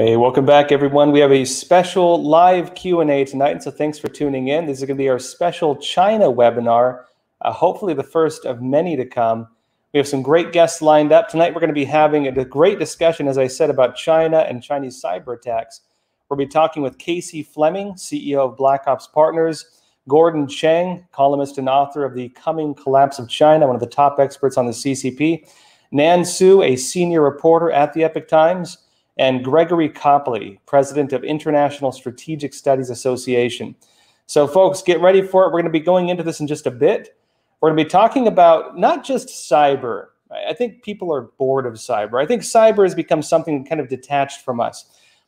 Hey, welcome back, everyone. We have a special live Q&A tonight, so thanks for tuning in. This is going to be our special China webinar, uh, hopefully the first of many to come. We have some great guests lined up. Tonight, we're going to be having a great discussion, as I said, about China and Chinese cyber attacks. We'll be talking with Casey Fleming, CEO of Black Ops Partners, Gordon Chang, columnist and author of The Coming Collapse of China, one of the top experts on the CCP, Nan Su, a senior reporter at the Epoch Times, and Gregory Copley, president of International Strategic Studies Association. So, folks, get ready for it. We're going to be going into this in just a bit. We're going to be talking about not just cyber. I think people are bored of cyber. I think cyber has become something kind of detached from us.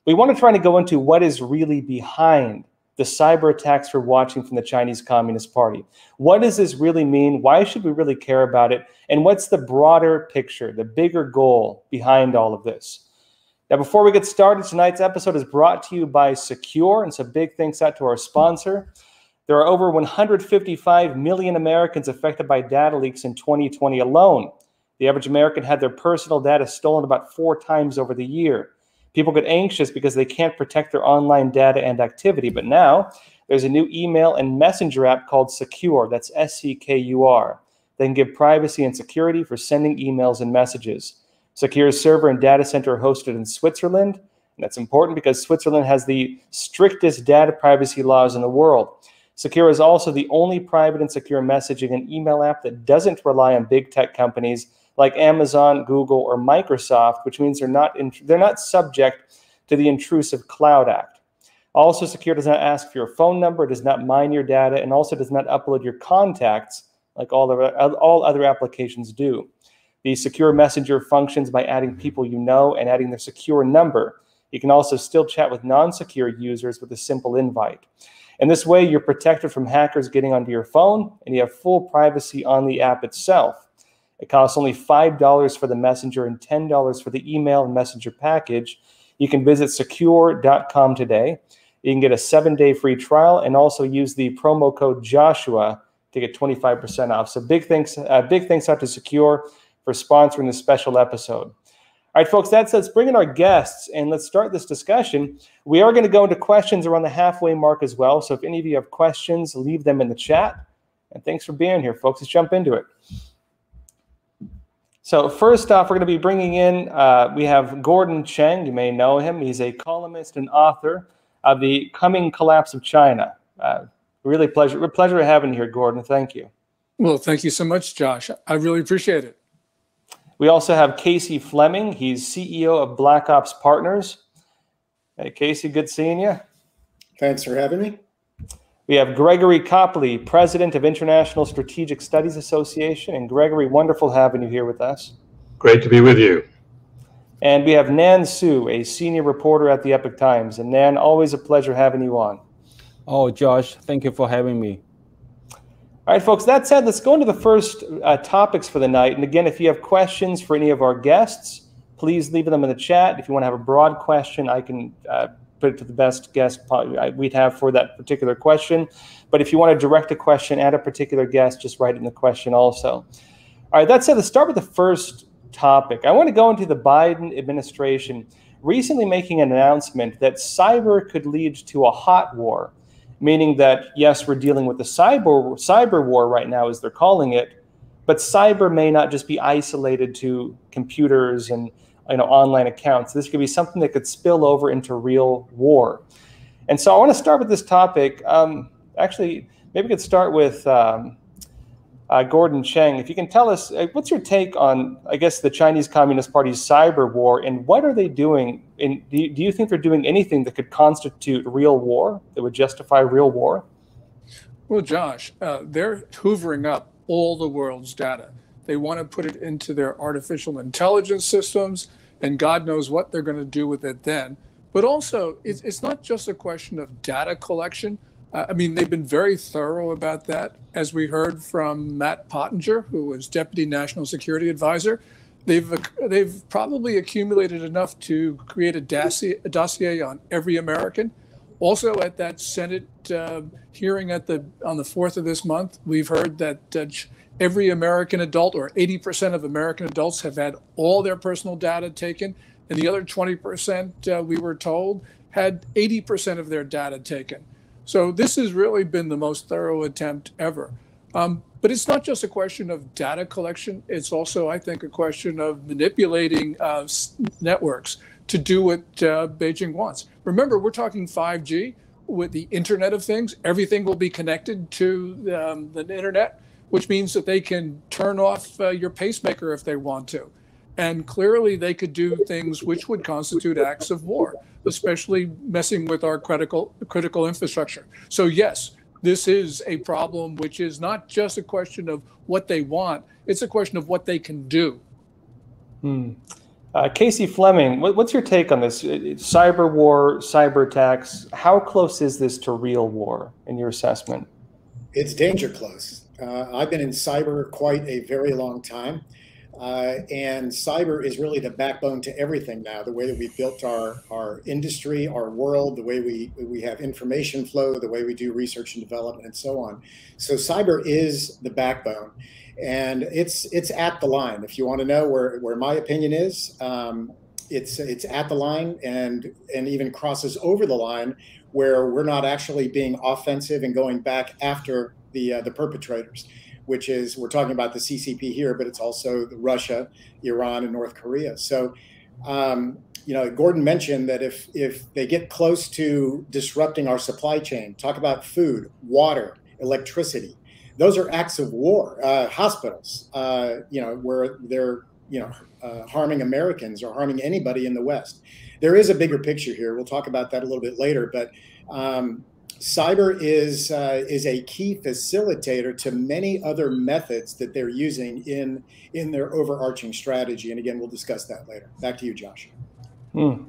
We want to try to go into what is really behind the cyber attacks we're watching from the Chinese Communist Party. What does this really mean? Why should we really care about it? And what's the broader picture, the bigger goal behind all of this? Now, before we get started, tonight's episode is brought to you by Sekur, and so big thanks out to our sponsor. There are over 155 million Americans affected by data leaks in 2020 alone. The average American had their personal data stolen about four times over the year. People get anxious because they can't protect their online data and activity, but now there's a new email and messenger app called Sekur. That's S C K U R. They can give privacy and security for sending emails and messages. Sekur's server and data center are hosted in Switzerland. And that's important because Switzerland has the strictest data privacy laws in the world. Sekur is also the only private and secure messaging and email app that doesn't rely on big tech companies like Amazon, Google, or Microsoft, which means they're not in, they're not subject to the intrusive Cloud Act. Also, Sekur does not ask for your phone number, does not mine your data, and also does not upload your contacts like all, the, all other applications do. The secure messenger functions by adding people you know and adding their secure number. You can also still chat with non secure users with a simple invite. In this way, you're protected from hackers getting onto your phone and you have full privacy on the app itself. It costs only $5 for the messenger and $10 for the email and messenger package. You can visit sekur.com today. You can get a seven day free trial and also use the promo code Joshua to get 25% off. So big thanks, uh, big thanks out to Sekur for sponsoring this special episode. All right, folks, that's let's bring in our guests and let's start this discussion. We are going to go into questions around the halfway mark as well. So if any of you have questions, leave them in the chat. And thanks for being here, folks. Let's jump into it. So first off, we're going to be bringing in, uh, we have Gordon Chang. You may know him. He's a columnist and author of The Coming Collapse of China. Uh, really pleasure, pleasure having you here, Gordon. Thank you. Well, thank you so much, Josh. I really appreciate it. We also have Casey Fleming. He's CEO of Black Ops Partners. Hey, Casey, good seeing you. Thanks for having me. We have Gregory Copley, President of International Strategic Studies Association. And Gregory, wonderful having you here with us. Great to be with you. And we have Nan Su, a senior reporter at the Epoch Times. And Nan, always a pleasure having you on. Oh, Josh, thank you for having me. All right, folks, that said, let's go into the first uh, topics for the night. And again, if you have questions for any of our guests, please leave them in the chat. If you want to have a broad question, I can uh, put it to the best guest we'd have for that particular question. But if you want to direct a question at a particular guest, just write in the question also. All right, that said, let's start with the first topic. I want to go into the Biden administration recently making an announcement that cyber could lead to a hot war meaning that yes, we're dealing with the cyber cyber war right now, as they're calling it, but cyber may not just be isolated to computers and you know online accounts. This could be something that could spill over into real war. And so I want to start with this topic. Um, actually, maybe we could start with um, uh, Gordon Chang. If you can tell us, uh, what's your take on, I guess, the Chinese Communist Party's cyber war, and what are they doing? In, do, you, do you think they're doing anything that could constitute real war, that would justify real war? Well, Josh, uh, they're hoovering up all the world's data. They want to put it into their artificial intelligence systems, and God knows what they're going to do with it then. But also, it's, it's not just a question of data collection I mean, they've been very thorough about that, as we heard from Matt Pottinger, who was Deputy National Security Advisor. They've they've probably accumulated enough to create a dossier, a dossier on every American. Also, at that Senate uh, hearing at the on the fourth of this month, we've heard that uh, every American adult, or 80% of American adults, have had all their personal data taken. And the other 20%, uh, we were told, had 80% of their data taken. So this has really been the most thorough attempt ever. Um, but it's not just a question of data collection. It's also, I think, a question of manipulating uh, networks to do what uh, Beijing wants. Remember, we're talking 5G with the Internet of Things. Everything will be connected to um, the internet, which means that they can turn off uh, your pacemaker if they want to. And clearly, they could do things which would constitute acts of war, especially messing with our critical critical infrastructure. So yes, this is a problem which is not just a question of what they want, it's a question of what they can do. Hmm. Uh, Casey Fleming, what, what's your take on this? Cyber war, cyber attacks, how close is this to real war in your assessment? It's danger close. Uh, I've been in cyber quite a very long time. Uh, and cyber is really the backbone to everything now. The way that we've built our, our industry, our world, the way we, we have information flow, the way we do research and development, and so on. So cyber is the backbone, and it's it's at the line. If you want to know where, where my opinion is, um, it's it's at the line and and even crosses over the line where we're not actually being offensive and going back after the uh, the perpetrators which is we're talking about the CCP here, but it's also Russia, Iran, and North Korea. So, um, you know, Gordon mentioned that if if they get close to disrupting our supply chain, talk about food, water, electricity, those are acts of war. Uh, hospitals, uh, you know, where they're you know uh, harming Americans or harming anybody in the West. There is a bigger picture here. We'll talk about that a little bit later, but. Um, cyber is uh, is a key facilitator to many other methods that they're using in in their overarching strategy. And again, we'll discuss that later. Back to you, Josh. Hmm.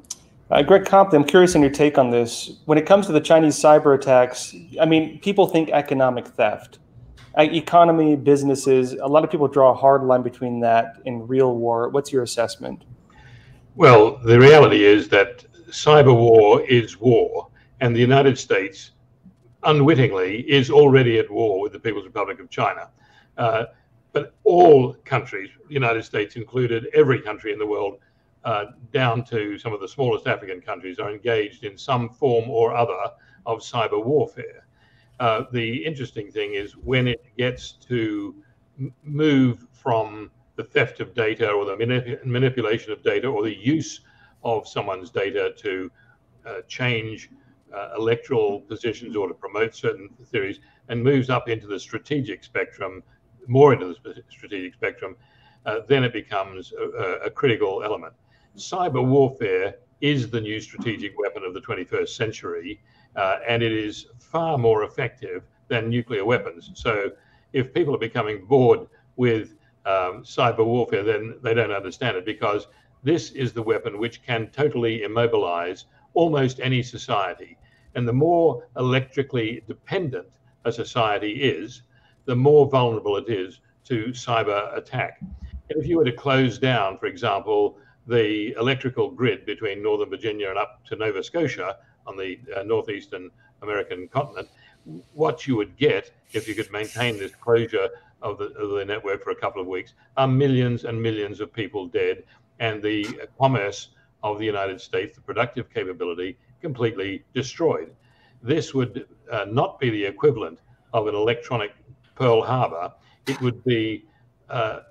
Uh, Greg Copley, I'm curious on your take on this. When it comes to the Chinese cyber attacks, I mean, people think economic theft, uh, economy, businesses. A lot of people draw a hard line between that and real war. What's your assessment? Well, the reality is that cyber war is war, and the United States unwittingly is already at war with the People's Republic of China. Uh, but all countries, the United States included, every country in the world, uh, down to some of the smallest African countries, are engaged in some form or other of cyber warfare. Uh, the interesting thing is when it gets to move from the theft of data or the manip manipulation of data or the use of someone's data to uh, change uh, electoral positions or to promote certain theories and moves up into the strategic spectrum, more into the strategic spectrum, uh, then it becomes a, a, critical element. Cyber warfare is the new strategic weapon of the 21st century, uh, and it is far more effective than nuclear weapons. So, if people are becoming bored with um, cyber warfare, then they don't understand it because this is the weapon which can totally immobilize almost any society. And the more electrically dependent a society is, the more vulnerable it is to cyber attack. And if you were to close down, for example, the electrical grid between Northern Virginia and up to Nova Scotia on the uh, northeastern American continent, what you would get if you could maintain this closure of the, of the network for a couple of weeks are millions and millions of people dead, and the commerce of the United States, the productive capability, completely destroyed. This would uh, not be the equivalent of an electronic Pearl Harbor. It would be uh,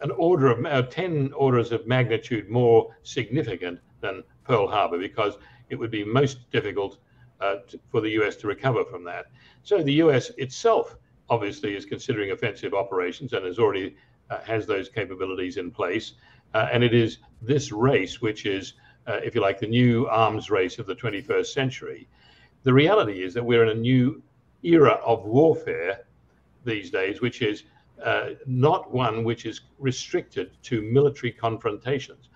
an order of uh, 10 orders of magnitude more significant than Pearl Harbor because it would be most difficult uh, to, for the US to recover from that. So the US itself obviously is considering offensive operations and has already uh, has those capabilities in place. Uh, and it is this race which is uh, if you like, the new arms race of the 21st century. The reality is that we're in a new era of warfare these days, which is uh, not one which is restricted to military confrontations.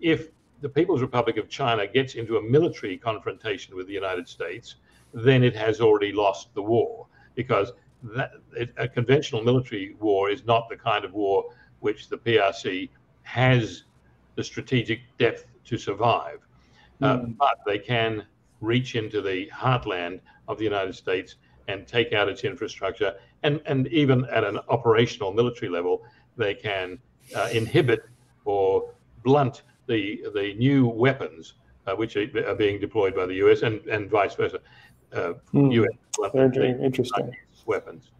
If the People's Republic of China gets into a military confrontation with the United States, then it has already lost the war because that, it, a conventional military war is not the kind of war which the PRC has the strategic depth to survive. Uh, hmm. but they can reach into the heartland of the United States and take out its infrastructure. And, and even at an operational military level, they can uh, inhibit or blunt the the new weapons uh, which are, are, being deployed by the US and, and vice versa. Uh, mm. US interesting. Weapons.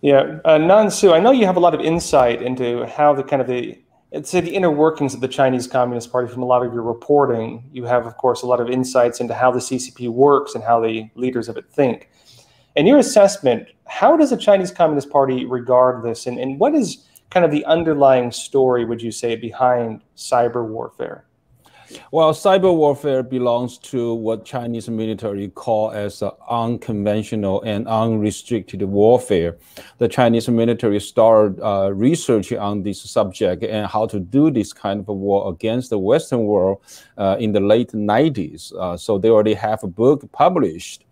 Yeah, uh, Nan Su, I know you have a lot of insight into how the kind of the say the inner workings of the Chinese Communist Party from a lot of your reporting. You have, of course, a lot of insights into how the CCP works and how the leaders of it think. In your assessment, how does the Chinese Communist Party regard this, and, and what is kind of the underlying story, would you say, behind cyber warfare? Well, cyber warfare belongs to what Chinese military call as unconventional and unrestricted warfare. The Chinese military started uh, researching on this subject and how to do this kind of war against the Western world uh, in the late 90s. Uh, so they already have a book published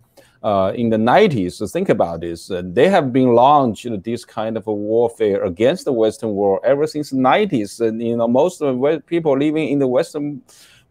uh, in the 90s. So think about this. Uh, they have been launched this kind of a warfare against the Western world ever since the 90s. And you know, most of the people living in the Western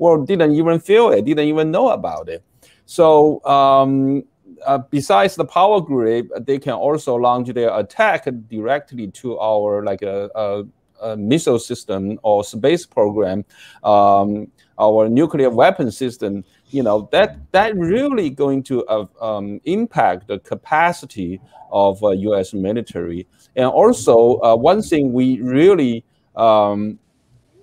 world didn't even feel it, didn't even know about it. So um, uh, besides the power grid, they can also launch their attack directly to our like a, a, a missile system or space program, um, our nuclear weapon system you know that that really going to uh, um, impact the capacity of uh, U.S. military. And also, uh, one thing we really um,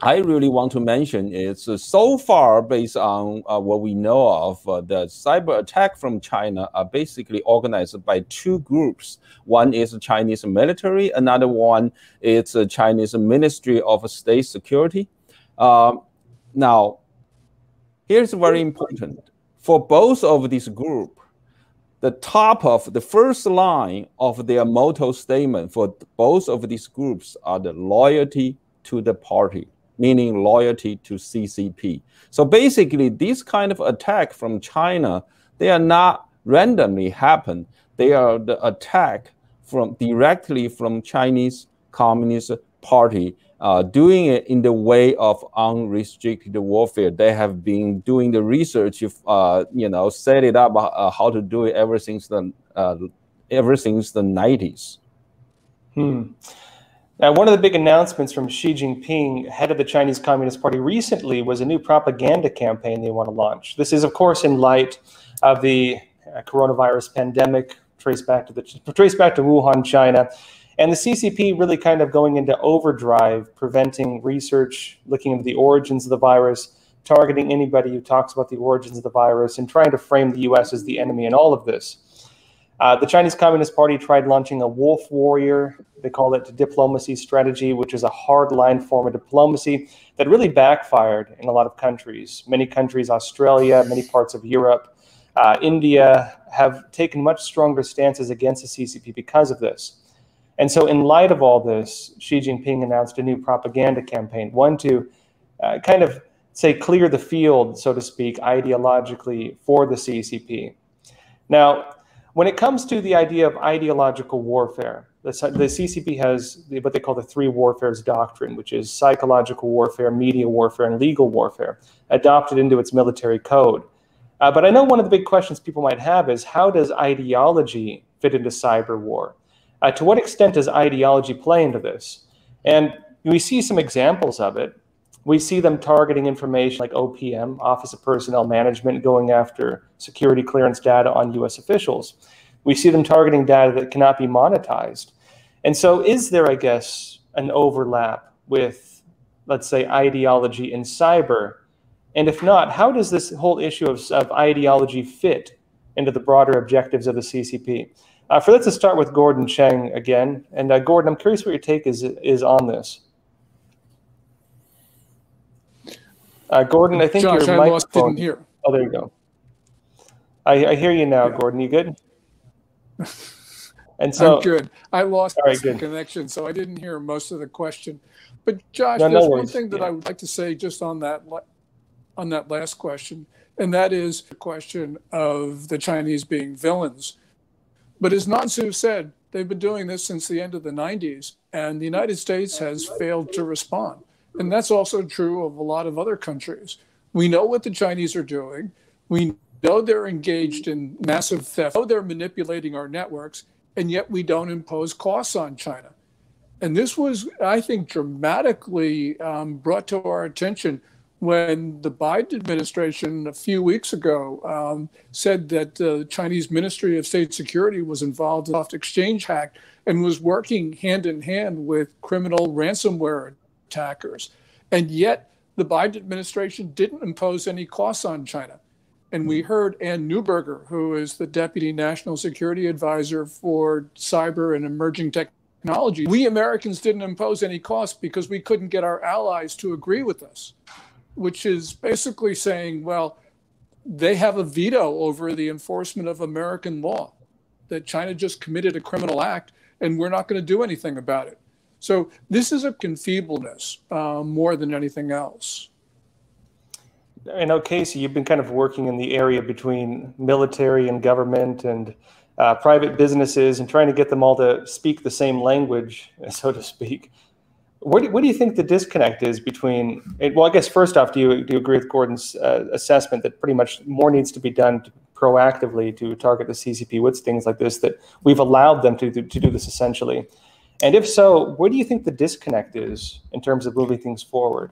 I really want to mention is uh, so far, based on uh, what we know of, uh, the cyber attack from China are basically organized by two groups. One is the Chinese military, another one is the Chinese Ministry of State Security. Um, now, Here's very important. For both of these group, the top of the first line of their motto statement for both of these groups are the loyalty to the party, meaning loyalty to CCP. So basically, this kind of attack from China, they are not randomly happen. They are the attack from directly from Chinese Communist Party uh, doing it in the way of unrestricted warfare. They have been doing the research, uh, you know, set it up uh, how to do it ever since the uh, ever since the 90s. Hmm. Now, one of the big announcements from Xi Jinping, head of the Chinese Communist Party, recently was a new propaganda campaign they want to launch. This is, of course, in light of the uh, coronavirus pandemic, traced back to the traced back to Wuhan, China. And the CCP really kind of going into overdrive, preventing research, looking into the origins of the virus, targeting anybody who talks about the origins of the virus, and trying to frame the US as the enemy in all of this. Uh, the Chinese Communist Party tried launching a wolf warrior, they call it diplomacy strategy, which is a hardline form of diplomacy that really backfired in a lot of countries. Many countries, Australia, many parts of Europe, uh, India, have taken much stronger stances against the CCP because of this. And so, in light of all this, Xi Jinping announced a new propaganda campaign, one to uh, kind of say clear the field, so to speak, ideologically for the CCP. Now, when it comes to the idea of ideological warfare, the, the CCP has what they call the three warfares doctrine, which is psychological warfare, media warfare, and legal warfare, adopted into its military code. Uh, but I know one of the big questions people might have is how does ideology fit into cyber war? Uh, to what extent does ideology play into this? And we see some examples of it. We see them targeting information like OPM, Office of Personnel Management, going after security clearance data on US officials. We see them targeting data that cannot be monetized. And so, is there, I guess, an overlap with, let's say, ideology in cyber? And if not, how does this whole issue of, of ideology fit into the broader objectives of the CCP? Uh, for that to start with Gordon Chang again, and uh, Gordon, I'm curious what your take is is on this. Uh, Gordon, I think Josh, your I microphone. didn't hear. Oh, there you go. I, I hear you now, yeah. Gordon. You good? And so I'm good. I lost right, the connection, so I didn't hear most of the question. But Josh, no, there's no one thing that yeah. I would like to say just on that on that last question, and that is the question of the Chinese being villains. But as Nan Su said, they've been doing this since the end of the 90s, and the United States has failed to respond. And that's also true of a lot of other countries. We know what the Chinese are doing. We know they're engaged in massive theft. We know they're manipulating our networks, and yet we don't impose costs on China. And this was, I think, dramatically um, brought to our attention when the Biden administration a few weeks ago um, said that the Chinese Ministry of State Security was involved in the Exchange hack and was working hand in hand with criminal ransomware attackers. And yet, the Biden administration didn't impose any costs on China. And we heard Anne Neuberger, who is the Deputy National Security Advisor for Cyber and Emerging Technology. We Americans didn't impose any costs because we couldn't get our allies to agree with us which is basically saying, well, they have a veto over the enforcement of American law, that China just committed a criminal act and we're not going to do anything about it. So this is a confeebleness uh, more than anything else. I know, Casey, you've been kind of working in the area between military and government and uh, private businesses and trying to get them all to speak the same language, so to speak. What do, what do you think the disconnect is between? Well, I guess first off, do you do you agree with Gordon's uh, assessment that pretty much more needs to be done to proactively to target the CCP with things like this? That we've allowed them to to, to do this essentially, and if so, where do you think the disconnect is in terms of moving things forward?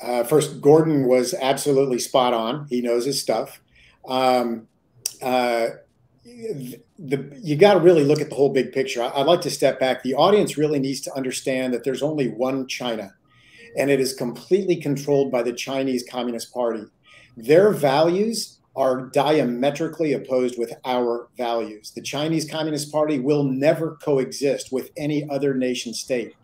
Uh, first, Gordon was absolutely spot on. He knows his stuff. Um, uh, the, you got to really look at the whole big picture. I, would like to step back. The audience really needs to understand that there's only one China, and it is completely controlled by the Chinese Communist Party. Their values are diametrically opposed with our values. The Chinese Communist Party will never coexist with any other nation state.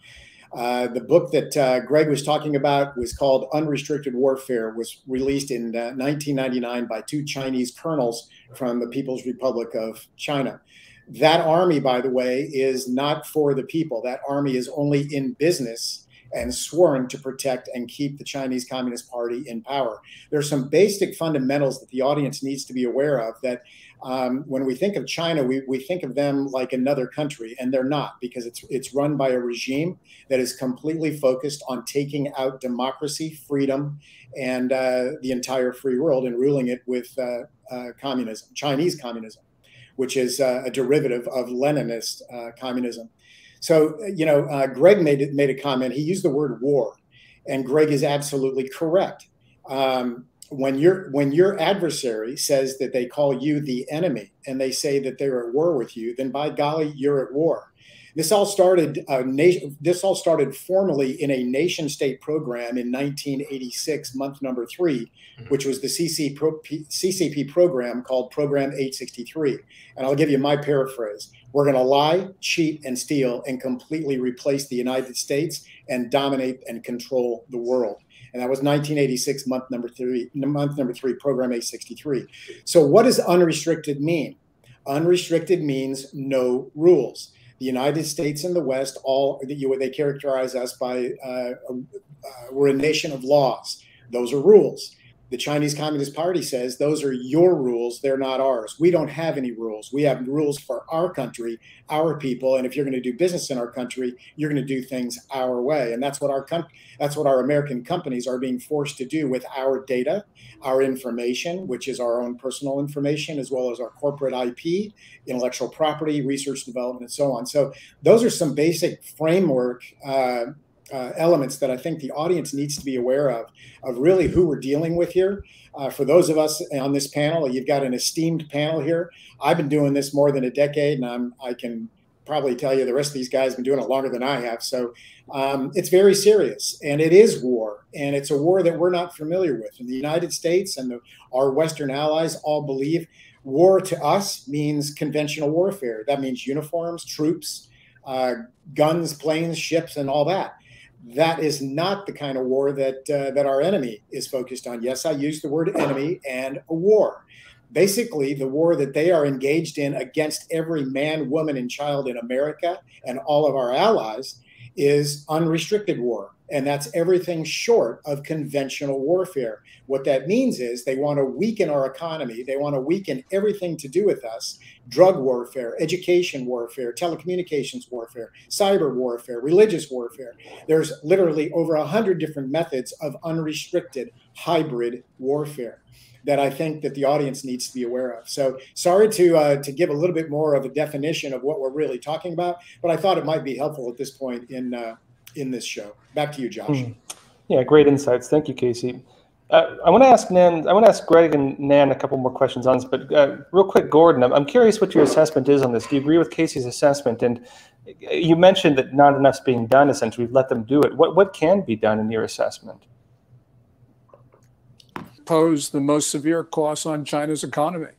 Uh, the book that uh, Greg was talking about was called Unrestricted Warfare, was released in uh, 1999 by two Chinese colonels from the People's Republic of China. That army, by the way, is not for the people. That army is only in business and sworn to protect and keep the Chinese Communist Party in power. There are some basic fundamentals that the audience needs to be aware of that um, when we think of China, we, we think of them like another country, and they're not because it's it's run by a regime that is completely focused on taking out democracy, freedom, and uh, the entire free world and ruling it with uh, uh, communism, Chinese communism, which is uh, a derivative of Leninist uh, communism. So you know, uh, Greg made made a comment. He used the word war, and Greg is absolutely correct. Um, when your when your adversary says that they call you the enemy and they say that they're at war with you, then by golly, you're at war. This all started uh, nation, this all started formally in a nation state program in 1986, month number 3 mm-hmm. which was the CC Pro, CCP program called Program 863. And I'll give you my paraphrase: We're going to lie, cheat, and steal, and completely replace the United States and dominate and control the world and that was 1986, month number three, month number three, program 863. So, what does unrestricted mean? Unrestricted means no rules. The United States and the West, all they characterize us by uh, uh, we're a nation of laws. Those are rules. The Chinese Communist Party says those are your rules, they're not ours. We don't have any rules. We have rules for our country, our people, and if you're going to do business in our country, you're going to do things our way. And that's what our that's what our American companies are being forced to do with our data, our information, which is our own personal information, as well as our corporate IP, intellectual property, research development, and so on. So those are some basic framework. Uh, uh, elements that I think the audience needs to be aware of, of really who we're dealing with here. Uh, for those of us on this panel, you've got an esteemed panel here. I've been doing this more than a decade, and I'm, I can probably tell you the rest of these guys have been doing it longer than I have. So um, it's very serious, and it is war, and it's a war that we're not familiar with. And the United States and the, our Western allies all believe war to us means conventional warfare. That means uniforms, troops, uh, guns, planes, ships, and all that that is not the kind of war that uh, that our enemy is focused on. Yes, I use the word enemy and a war. Basically, the war that they are engaged in against every man, woman, and child in America and all of our allies is unrestricted war. And that's everything short of conventional warfare. What that means is they want to weaken our economy. They want to weaken everything to do with us drug warfare, education warfare, telecommunications warfare, cyber warfare, religious warfare. There's literally over 100 different methods of unrestricted hybrid warfare that I think that the audience needs to be aware of. So sorry to uh, to give a little bit more of a definition of what we're really talking about, but I thought it might be helpful at this point in uh, in this show. Back to you, Josh. Mm. Yeah, great insights. Thank you, Casey. Uh, I want to ask Nan. I want to ask Greg and Nan a couple more questions on this, but uh, real quick, Gordon, I'm, I'm, curious what your assessment is on this. Do you agree with Casey's assessment? And you mentioned that not enough's being done. Essentially, we've let them do it. What what can be done in your assessment? Pose the most severe costs on China's economy.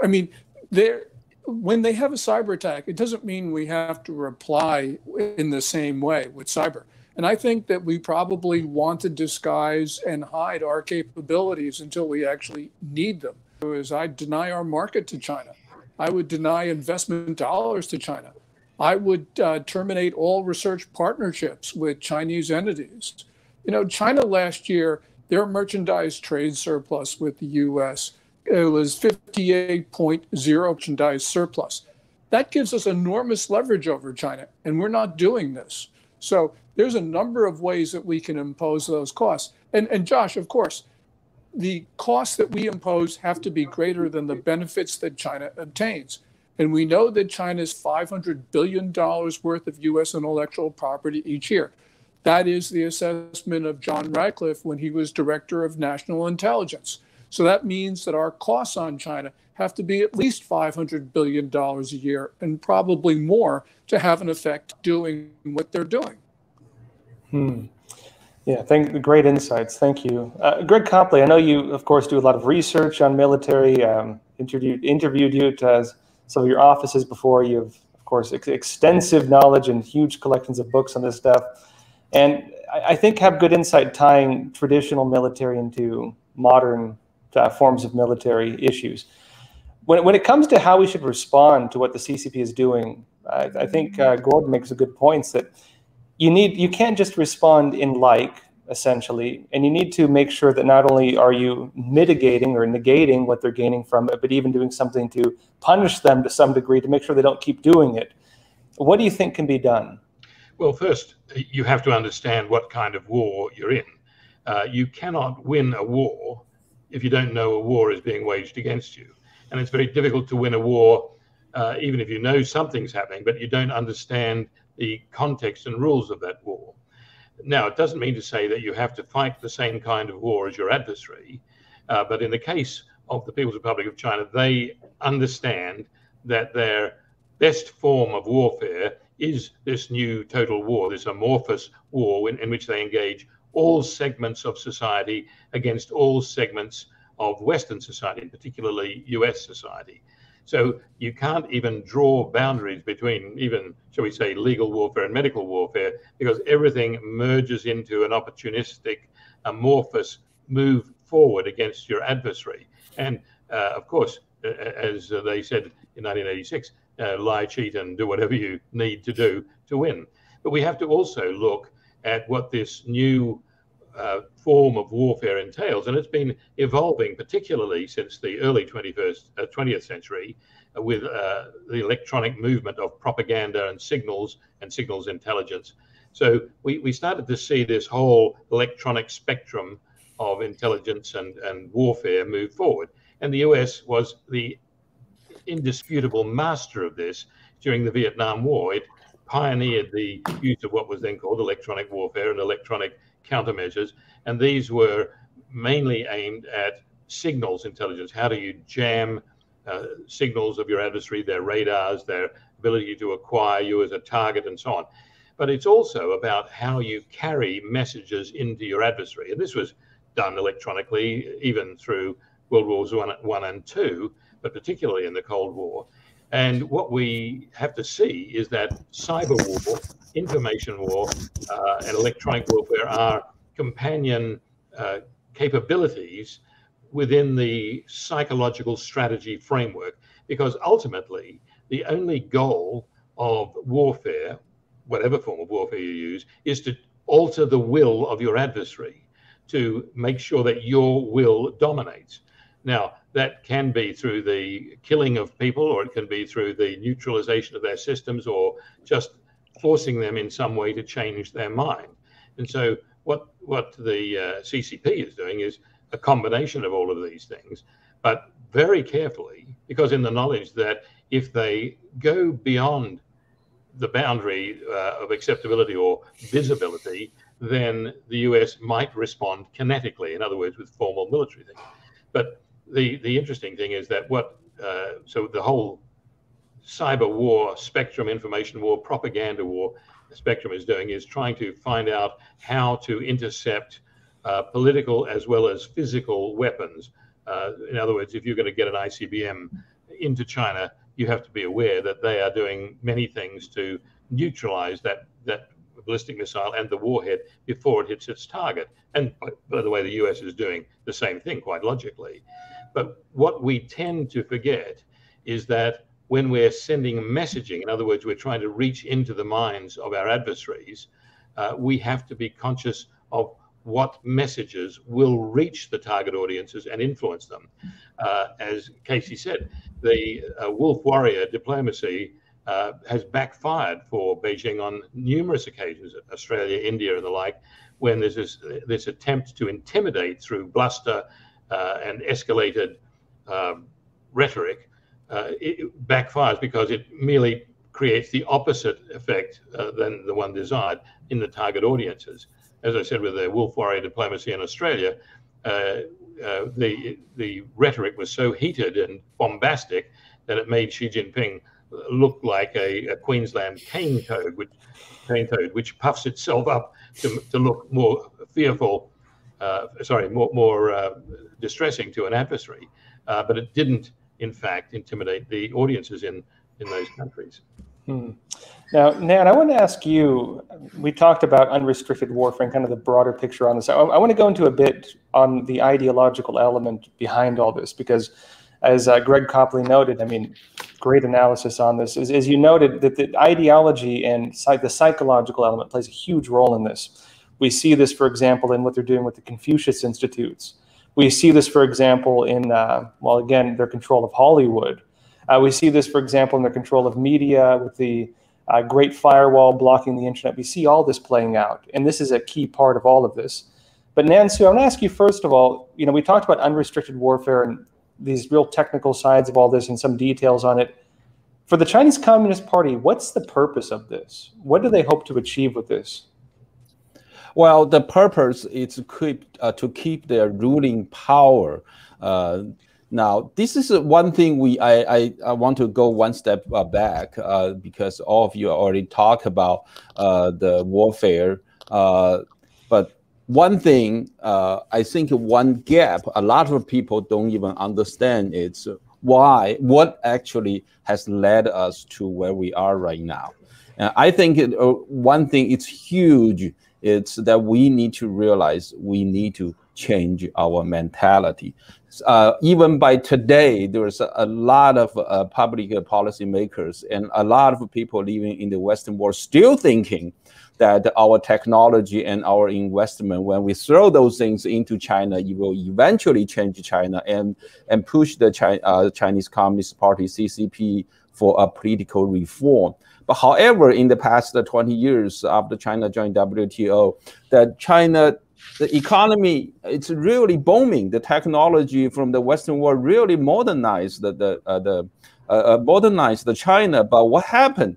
I mean, there when they have a cyber attack, it doesn't mean we have to reply in the same way with cyber. And I think that we probably want to disguise and hide our capabilities until we actually need them. As I deny our market to China, I would deny investment dollars to China. I would uh, terminate all research partnerships with Chinese entities. You know, China last year, their merchandise trade surplus with the US, it was 58.0 merchandise surplus. That gives us enormous leverage over China, and we're not doing this. So there's a number of ways that we can impose those costs. And, and Josh, of course, the costs that we impose have to be greater than the benefits that China obtains. And we know that China's $500 billion worth of U.S. intellectual property each year. That is the assessment of John Ratcliffe when he was director of national intelligence. So that means that our costs on China have to be at least $500 billion a year and probably more to have an effect doing what they're doing. Hmm. Yeah, thank great insights. Thank you, uh, Greg Copley. I know you, of course, do a lot of research on military. Um, interviewed interviewed you to some of your offices before. You have, of course, ex extensive knowledge and huge collections of books on this stuff, and I, I think have good insight tying traditional military into modern uh, forms of military issues. When, when it comes to how we should respond to what the CCP is doing, I, I think uh, Gordon makes a good points that you need you can't just respond in like essentially and you need to make sure that not only are you mitigating or negating what they're gaining from it but even doing something to punish them to some degree to make sure they don't keep doing it. What do you think can be done? Well first you have to understand what kind of war you're in. Uh, you cannot win a war if you don't know a war is being waged against you and it's very difficult to win a war uh, even if you know something's happening but you don't understand the context and rules of that war. Now, it doesn't mean to say that you have to fight the same kind of war as your adversary, uh, but in the case of the People's Republic of China, they understand that their best form of warfare is this new total war, this amorphous war in, in which they engage all segments of society against all segments of Western society, particularly US society. So you can't even draw boundaries between even, shall we say, legal warfare and medical warfare because everything merges into an opportunistic, amorphous move forward against your adversary. And uh, of course, as they said in 1986, uh, lie, cheat, and do whatever you need to do to win. But we have to also look at what this new uh, form of warfare entails, and it's been evolving, particularly since the early 21st, uh, 20th century, uh, with uh, the electronic movement of propaganda and signals and signals intelligence. So we, we started to see this whole electronic spectrum of intelligence and, and warfare move forward. And the US was the indisputable master of this during the Vietnam War. It pioneered the use of what was then called electronic warfare and electronic countermeasures. And these were mainly aimed at signals intelligence. How do you jam uh, signals of your adversary, their radars, their ability to acquire you as a target, and so on. But it's also about how you carry messages into your adversary. And this was done electronically, even through World Wars One, One and Two, but particularly in the Cold War. And what we have to see is that cyber war, information war, uh, and electronic warfare are companion uh, capabilities within the psychological strategy framework, because ultimately the only goal of warfare, whatever form of warfare you use, is to alter the will of your adversary to make sure that your will dominates. Now, that can be through the killing of people, or it can be through the neutralization of their systems, or just forcing them in some way to change their mind. And so, what what the uh, CCP is doing is a combination of all of these things, but very carefully, because in the knowledge that if they go beyond the boundary uh, of acceptability or visibility, then the US might respond kinetically, in other words, with formal military things. But the, the interesting thing is that what, uh, so the whole cyber war, spectrum, information war, propaganda war spectrum is doing is trying to find out how to intercept uh, political as well as physical weapons. Uh, in other words, if you're going to get an ICBM into China, you have to be aware that they are doing many things to neutralize that that ballistic missile and the warhead before it hits its target. And by, by the way, the US is doing the same thing quite logically. But what we tend to forget is that when we're sending messaging, in other words, we're trying to reach into the minds of our adversaries, uh, we have to be conscious of what messages will reach the target audiences and influence them. Uh, as Casey said, the uh, wolf warrior diplomacy uh, has backfired for Beijing on numerous occasions, Australia, India, and the like, when there's this, this attempt to intimidate through bluster and escalated um, rhetoric. Uh, it backfires because it merely creates the opposite effect uh, than the one desired in the target audiences. As I said, with the wolf warrior diplomacy in Australia, uh, uh, the the rhetoric was so heated and bombastic that it made Xi Jinping look like a, a Queensland cane toad, which cane toad, which puffs itself up to, to look more fearful, uh, sorry, more more uh, distressing to an adversary. Uh, but it didn't, in fact, intimidate the audiences in in those countries. Hmm. Now, Nan, I want to ask you. We talked about unrestricted warfare and kind of the broader picture on this. I, I want to go into a bit on the ideological element behind all this because as uh, Greg Copley noted, I mean, great analysis on this. As, as you noted, that the ideology and psych, the psychological element plays a huge role in this. We see this, for example, in what they're doing with the Confucius Institutes. We see this, for example, in, uh, well, again, their control of Hollywood. Uh, we see this, for example, in their control of media with the uh, Great Firewall blocking the internet. We see all this playing out, and this is a key part of all of this. But Nan Su, I want to ask you first of all, you know, we talked about unrestricted warfare and these real technical sides of all this and some details on it. For the Chinese Communist Party, what's the purpose of this? What do they hope to achieve with this? Well, the purpose is to keep, uh, to keep their ruling power. Uh, now, this is one thing we I, I, I want to go one step uh, back uh, because all of you already talked about uh, the warfare. Uh, but one thing uh, I think one gap a lot of people don't even understand is why what actually has led us to where we are right now. And I think it, uh, one thing it's huge. It's that we need to realize we need to change our mentality. Uh, even by today, there's a, lot of uh, public policy makers and a lot of people living in the Western world still thinking that our technology and our investment, when we throw those things into China, it will eventually change China and, and push the Chi uh, Chinese Communist Party, CCP, for a political reform. But however, in the past 20 years after China joined WTO, that China the economy it's really booming. The technology from the Western world really modernized the the, uh, the uh, uh modernized the China. But what happened?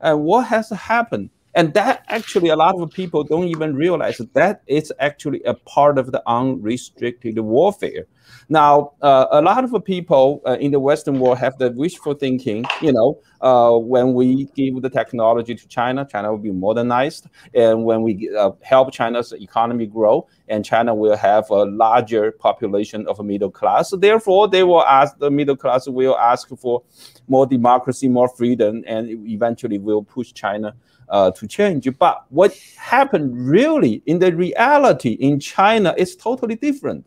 And what has happened? And that actually, a lot of people don't even realize that, it's actually a part of the unrestricted warfare. Now, uh, a lot of people uh, in the Western world have the wishful thinking, you know, uh, when we give the technology to China, China will be modernized. And when we uh, help China's economy grow, and China will have a larger population of a middle class. Therefore, they will ask, the middle class will ask for more democracy, more freedom, and eventually will push China uh, to change. But what happened really in the reality in China is totally different.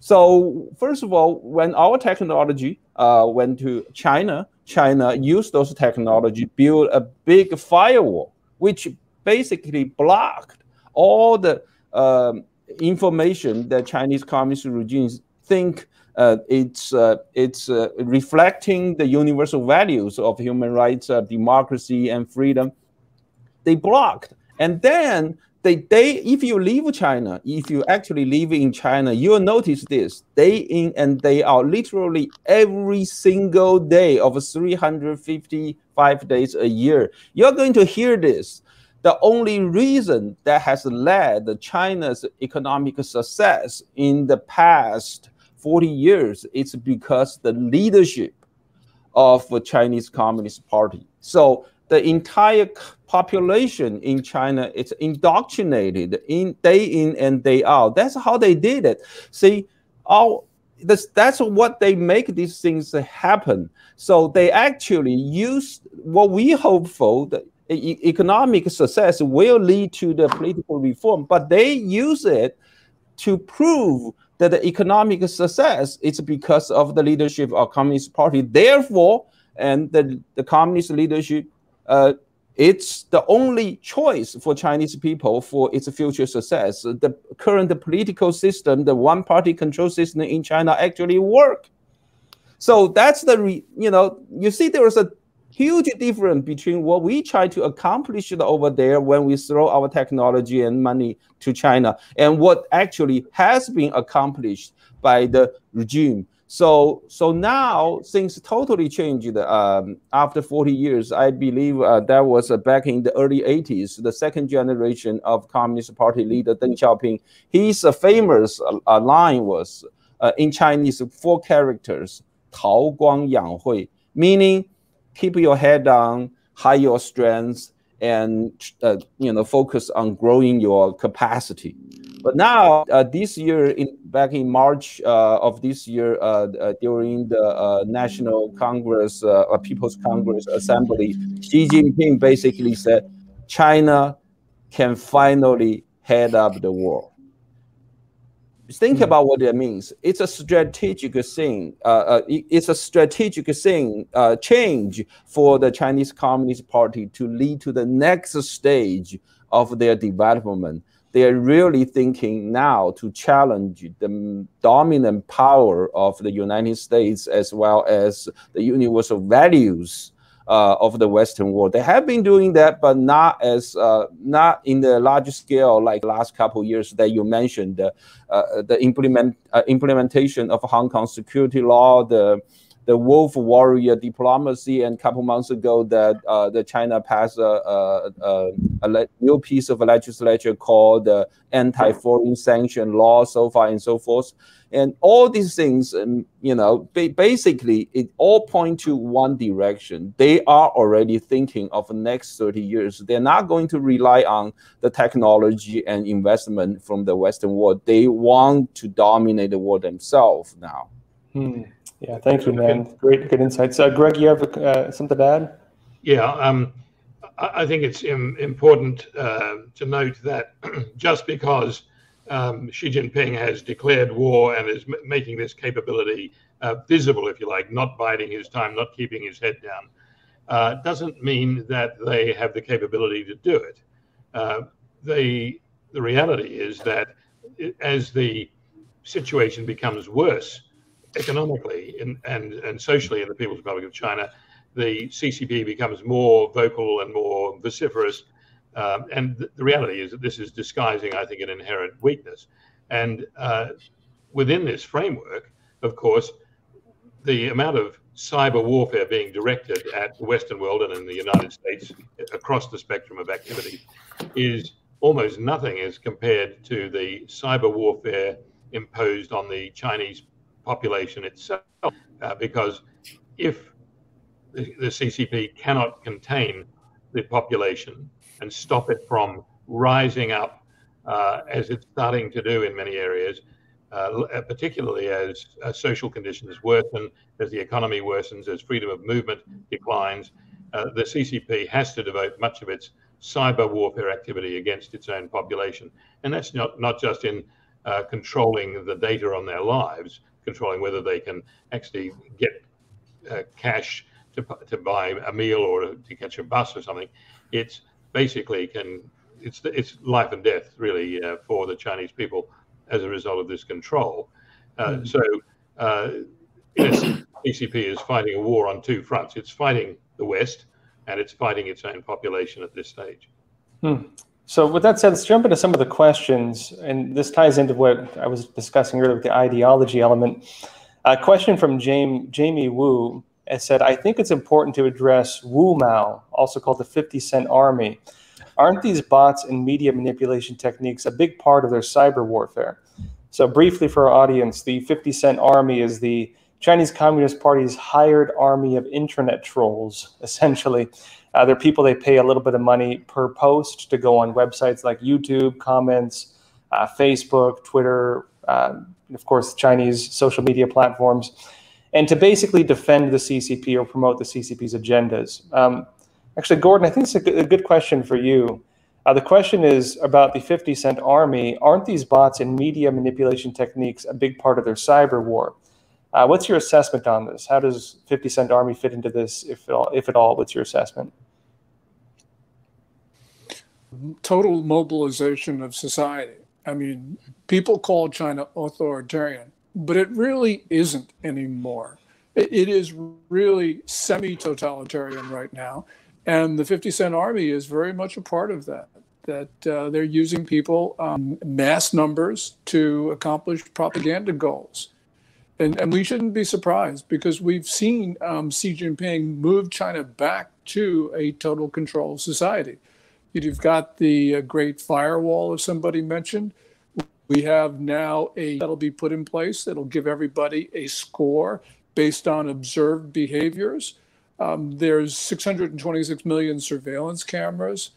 So first of all, when our technology uh, went to China, China used those technology, build a big firewall, which basically blocked all the um, information that Chinese communist regimes think uh, it's uh, it's uh, reflecting the universal values of human rights, uh, democracy, and freedom they blocked. And then they, they if you leave China, if you actually live in China, you'll notice this day in and day out, literally every single day of 355 days a year. You're going to hear this the only reason that has led China's economic success in the past 40 years is because the leadership of the Chinese Communist Party. So the entire population in China is indoctrinated in day in and day out. That's how they did it. See, all that's that's what they make these things happen. So they actually use what we hope for. The economic success will lead to the political reform, but they use it to prove that the economic success is because of the leadership of Communist Party. Therefore, and the, the communist leadership, uh, it's the only choice for Chinese people for its future success. The current political system, the one-party control system in China, actually work. So that's the re, you know you see there is a huge difference between what we try to accomplish over there when we throw our technology and money to China and what actually has been accomplished by the regime. So, so now things totally changed um, after 40 years. I believe uh, that was uh, back in the early 80s, the second generation of Communist Party leader Deng Xiaoping. His uh, famous uh, line was uh, in Chinese, four characters, Tao Guang Yang Hui, meaning keep your head down, hide your strengths, and uh, you know focus on growing your capacity. But now, uh, this year, in, back in March uh, of this year, uh, uh during the uh, National Congress, uh, People's Congress Assembly, Xi Jinping basically said, China can finally head up the world. Think mm. about what that means. It's a strategic thing. it's a strategic thing change for the Chinese Communist Party to lead to the next stage of their development they're really thinking now to challenge the dominant power of the United States as well as the universal values uh, of the Western world. They have been doing that, but not as uh, not in the large scale like last couple years that you mentioned. Uh, the implement uh, implementation of Hong Kong security law, the the wolf warrior diplomacy. And a couple months ago, that uh, the China passed a, a, a, a, new piece of legislature called the anti-foreign sanction law, so far and so forth. And all these things, you know, ba basically, it all point to one direction. They are already thinking of the next 30 years. They're not going to rely on the technology and investment from the Western world. They want to dominate the world themselves now. Hmm. Yeah, thank you, Nan. Great, good insights. Uh, Greg, you have uh, something to add? Yeah, um, I think it's important uh, to note that just because um, Xi Jinping has declared war and is making this capability uh, visible, if you like, not biding his time, not keeping his head down, uh, doesn't mean that they have the capability to do it. Uh, the the reality is that as the situation becomes worse economically in, and, and socially in the People's Republic of China, the CCP becomes more vocal and more vociferous. Um, and th- the reality is that this is disguising, I think, an inherent weakness. And uh, within this framework, of course, the amount of cyber warfare being directed at the Western world and in the United States across the spectrum of activity is almost nothing as compared to the cyber warfare imposed on the Chinese population itself, uh, because if the, the, CCP cannot contain the population and stop it from rising up, uh, as it's starting to do in many areas, uh, particularly as uh, social conditions worsen, as the economy worsens, as freedom of movement declines, uh, the CCP has to devote much of its cyber warfare activity against its own population. And that's not, not just in uh, controlling the data on their lives, controlling whether they can actually get uh, cash to, to buy a meal or to, to catch a bus or something. It's basically can it's it's life and death really uh, for the Chinese people as a result of this control. Uh, mm. So uh, CCP is fighting a war on two fronts. It's fighting the West and it's fighting its own population at this stage. Hmm. So with that said, let's jump into some of the questions, and this ties into what I was discussing earlier with the ideology element. A question from Jamie, Jamie Wu has said, I think it's important to address Wu Mao, also called the 50 Cent Army. aren't these bots and media manipulation techniques a big part of their cyber warfare? So, briefly for our audience, the 50 Cent Army is the Chinese Communist Party's hired army of internet trolls, essentially. Uh, they're people they pay a little bit of money per post to go on websites like YouTube, comments, uh, Facebook, Twitter, uh, of course, Chinese social media platforms, and to basically defend the CCP or promote the CCP's agendas. Um, actually, Gordon, I think it's a good, question for you. Uh, the question is about the 50 Cent Army. Aren't these bots and media manipulation techniques a big part of their cyber war? Uh, what's your assessment on this? How does 50 Cent Army fit into this, if at all? If at all, what's your assessment? Total mobilization of society. I mean, people call China authoritarian, but it really isn't anymore. it, it is really semi-totalitarian right now, and the 50 Cent Army is very much a part of that. That uh, they're using people, um, mass numbers, to accomplish propaganda goals and, and we shouldn't be surprised because we've seen um, Xi Jinping move China back to a total control society. You've got the uh, Great Firewall, as somebody mentioned. We have now a that'll be put in place that'll give everybody a score based on observed behaviors. Um, there's 626 million surveillance cameras.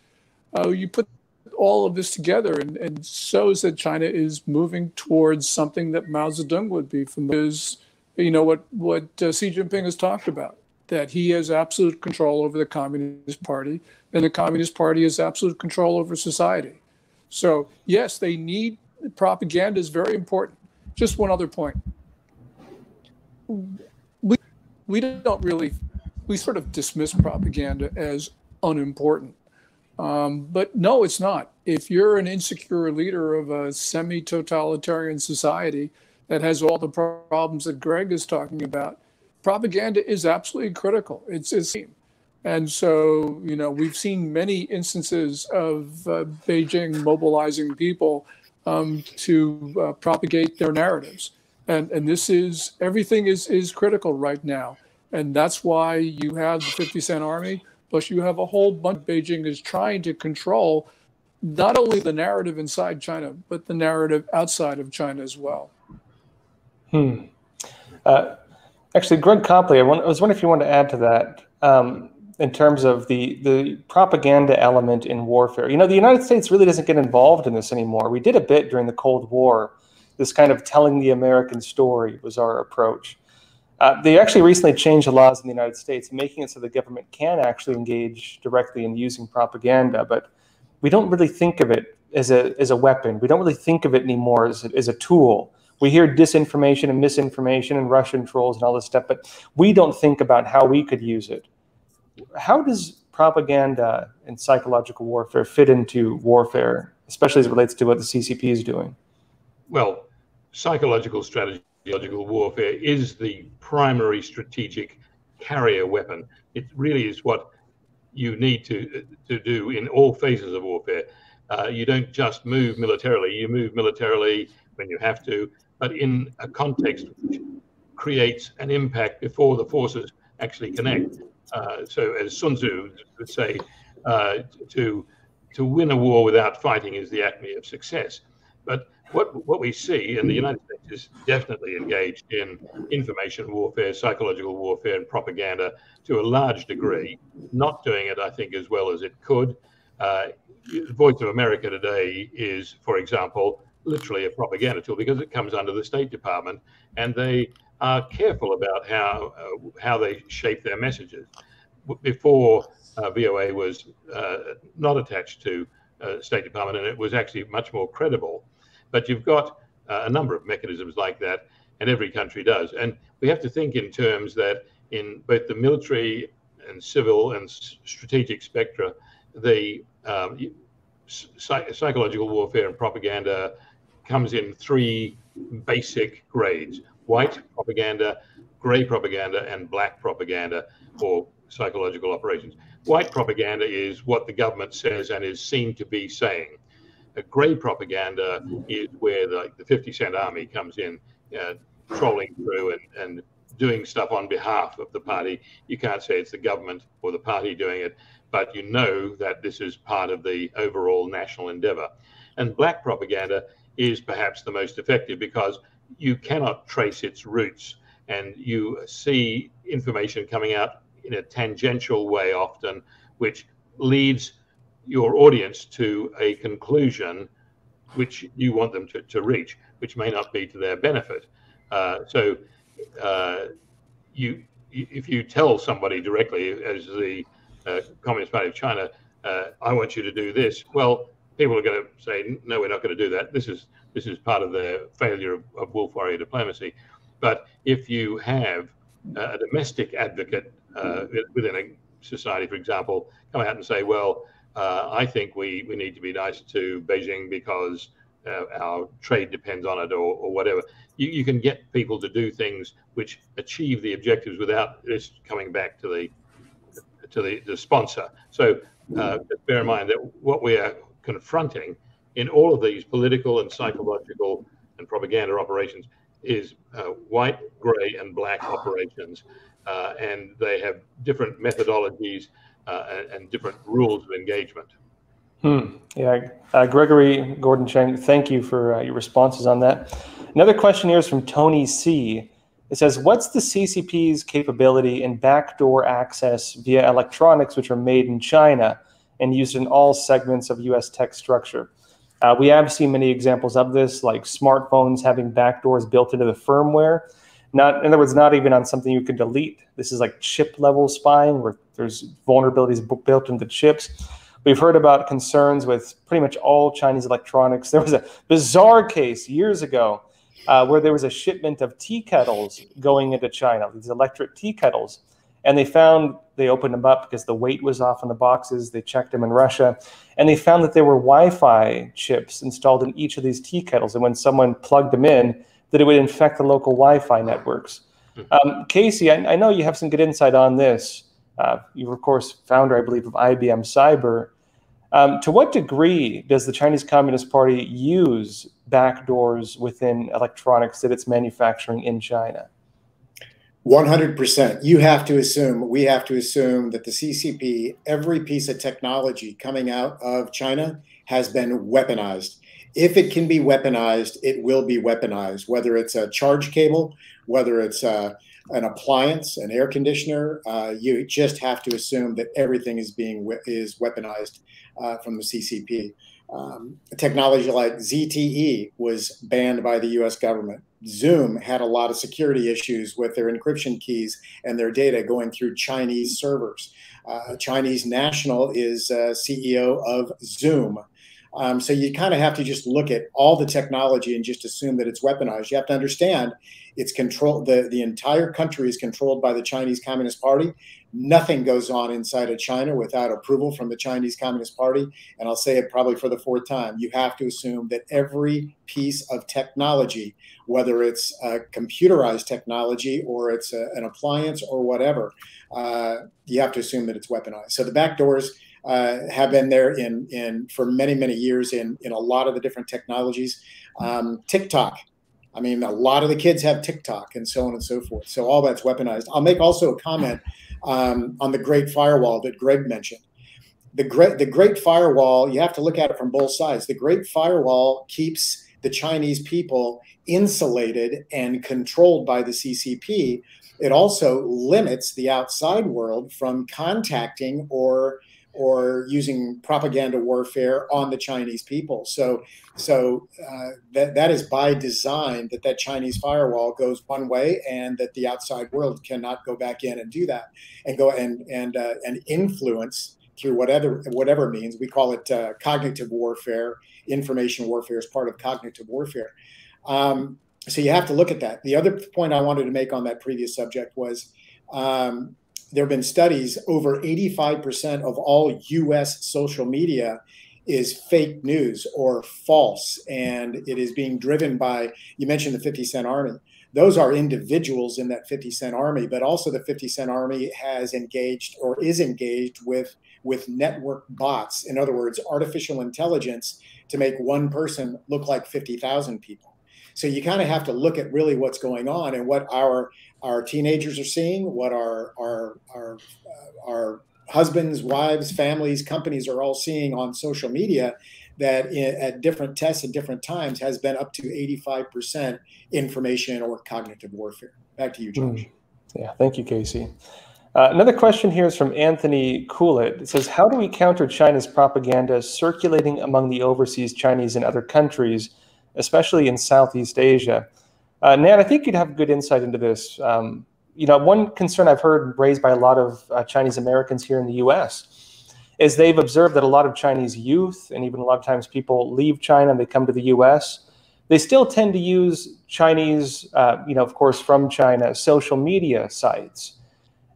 Uh, you put all of this together and, and shows that China is moving towards something that Mao Zedong would be familiar is, you know, what, what uh, Xi Jinping has talked about, that he has absolute control over the Communist Party and the Communist Party has absolute control over society. So, yes, they need propaganda is very important. Just one other point. We, we don't really, we sort of dismiss propaganda as unimportant um, but no, it's not. If you're an insecure leader of a semi totalitarian society that has all the problems that Greg is talking about, propaganda is absolutely critical. It's, it's and so, you know, we've seen many instances of uh, Beijing mobilizing people um, to uh, propagate their narratives. And, and this is everything is, is critical right now. And that's why you have the 50 Cent Army Plus, you have a whole bunch. Beijing is trying to control not only the narrative inside China, but the narrative outside of China as well. Hmm. Uh, actually, Greg Copley, I, was wondering if you want to add to that um, in terms of the the propaganda element in warfare. You know, the United States really doesn't get involved in this anymore. We did a bit during the Cold War. This kind of telling the American story was our approach. Uh, they actually recently changed the laws in the United States, making it so the government can actually engage directly in using propaganda, but we don't really think of it as a, as a weapon. We don't really think of it anymore as as a tool. We hear disinformation and misinformation and Russian trolls and all this stuff, but we don't think about how we could use it. How does propaganda and psychological warfare fit into warfare, especially as it relates to what the CCP is doing? Well, psychological strategy Ideological warfare is the primary strategic carrier weapon. It really is what you need to to do in all phases of warfare. Uh, you don't just move militarily; you move militarily when you have to, but in a context which creates an impact before the forces actually connect. Uh, so, as Sun Tzu would say, uh, to to win a war without fighting is the acme of success. But what what we see, and the United States is definitely engaged in information warfare, psychological warfare, and propaganda to a large degree. Not doing it, I think, as well as it could. Uh, Voice of America today is, for example, literally a propaganda tool because it comes under the State Department, and they are careful about how uh, how they shape their messages. Before uh, VOA was uh, not attached to uh, State Department, and it was actually much more credible but you've got uh, a number of mechanisms like that, and every country does. And we have to think in terms that in both the military and civil and strategic spectra, the um, psychological warfare and propaganda comes in three basic grades white propaganda, gray propaganda, and black propaganda for psychological operations. White propaganda is what the government says and is seen to be saying a grey propaganda is where the, the 50 Cent Army comes in, uh, trolling through and, and doing stuff on behalf of the party. You can't say it's the government or the party doing it, but you know that this is part of the overall national endeavor. And black propaganda is perhaps the most effective because you cannot trace its roots and you see information coming out in a tangential way often, which leads your audience to a conclusion which you want them to, to reach, which may not be to their benefit. Uh, so uh, you, if you tell somebody directly, as the uh, Communist Party of China, uh, I want you to do this, well, people are going to say, no, we're not going to do that. This is this is part of the failure of, of wolf warrior diplomacy. But if you have a domestic advocate uh, within a society, for example, come out and say, well, uh, I think we, we need to be nice to Beijing because uh, our trade depends on it or, or whatever. You, you can get people to do things which achieve the objectives without this coming back to the to the, the sponsor. So uh, bear in mind that what we are confronting in all of these political and psychological and propaganda operations is uh, white, gray, and black operations, uh, and they have different methodologies uh, and, different rules of engagement. Hmm. Yeah, uh, Gregory Gordon Chang, thank you for uh, your responses on that. Another question here is from Tony C. It says, "What's the CCP's capability in backdoor access via electronics, which are made in China and used in all segments of U.S. tech structure?" Uh, we have seen many examples of this, like smartphones having backdoors built into the firmware. Not, in other words, not even on something you can delete. This is like chip level spying, where there's vulnerabilities built into chips. We've heard about concerns with pretty much all Chinese electronics. There was a bizarre case years ago uh, where there was a shipment of tea kettles going into China, these electric tea kettles, and they found they opened them up because the weight was off on the boxes. They checked them in Russia, and they found that there were Wi-Fi chips installed in each of these tea kettles. And when someone plugged them in, that it would infect the local Wi-Fi networks. Hmm. Um, Casey, I, I, know you have some good insight on this. Uh, you're of course founder, I believe, of IBM Cyber. Um, to what degree does the Chinese Communist Party use backdoors within electronics that it's manufacturing in China? 100%. You have to assume, we have to assume that the CCP, every piece of technology coming out of China has been weaponized. If it can be weaponized, it will be weaponized, whether it's a charge cable, whether it's a, uh, an appliance, an air conditioner. Uh, you just have to assume that everything is being is weaponized uh, from the CCP. Um, technology like ZTE was banned by the US government. Zoom had a lot of security issues with their encryption keys and their data going through Chinese servers. Uh, Chinese national is uh, CEO of Zoom. Um, so you kind of have to just look at all the technology and just assume that it's weaponized. You have to understand it's controlled. The, the entire country is controlled by the Chinese Communist Party. Nothing goes on inside of China without approval from the Chinese Communist Party. And I'll say it probably for the fourth time. You have to assume that every piece of technology, whether it's computerized technology or it's a, an appliance or whatever, uh, you have to assume that it's weaponized. So the back doors uh, have been there in in for many many years in in a lot of the different technologies. Um, TikTok I mean, a lot of the kids have TikTok and so on and so forth. So all that's weaponized. I'll make also a comment um, on the Great Firewall that Greg mentioned. The great, the Great Firewall, you have to look at it from both sides. The Great Firewall keeps the Chinese people insulated and controlled by the CCP. It also limits the outside world from contacting or or using propaganda warfare on the Chinese people. So, so uh, that that is by design that that Chinese firewall goes one way, and that the outside world cannot go back in and do that, and go and and uh, and influence through whatever whatever means. We call it uh, cognitive warfare. Information warfare is part of cognitive warfare. Um, so you have to look at that. The other point I wanted to make on that previous subject was. Um, there have been studies over 85% of all US social media is fake news or false and it is being driven by you mentioned the 50 cent army. Those are individuals in that 50 cent army but also the 50 cent army has engaged or is engaged with with network bots. In other words artificial intelligence to make one person look like 50,000 people. So you kind of have to look at really what's going on and what our our teenagers are seeing, what our our our uh, our husbands, wives, families, companies are all seeing on social media that at different tests at different times has been up to 85% information or cognitive warfare. Back to you, Josh. Mm. Yeah, thank you, Casey. Uh, another question here is from Anthony Coolit. It says, How do we counter China's propaganda circulating among the overseas Chinese in other countries, especially in Southeast Asia? Uh, Nan, I think you'd have good insight into this. Um, you know, one concern I've heard raised by a lot of uh, Chinese Americans here in the US is they've observed that a lot of Chinese youth and even a lot of times people leave China and they come to the US. They still tend to use Chinese, uh, you know, of course, from China, social media sites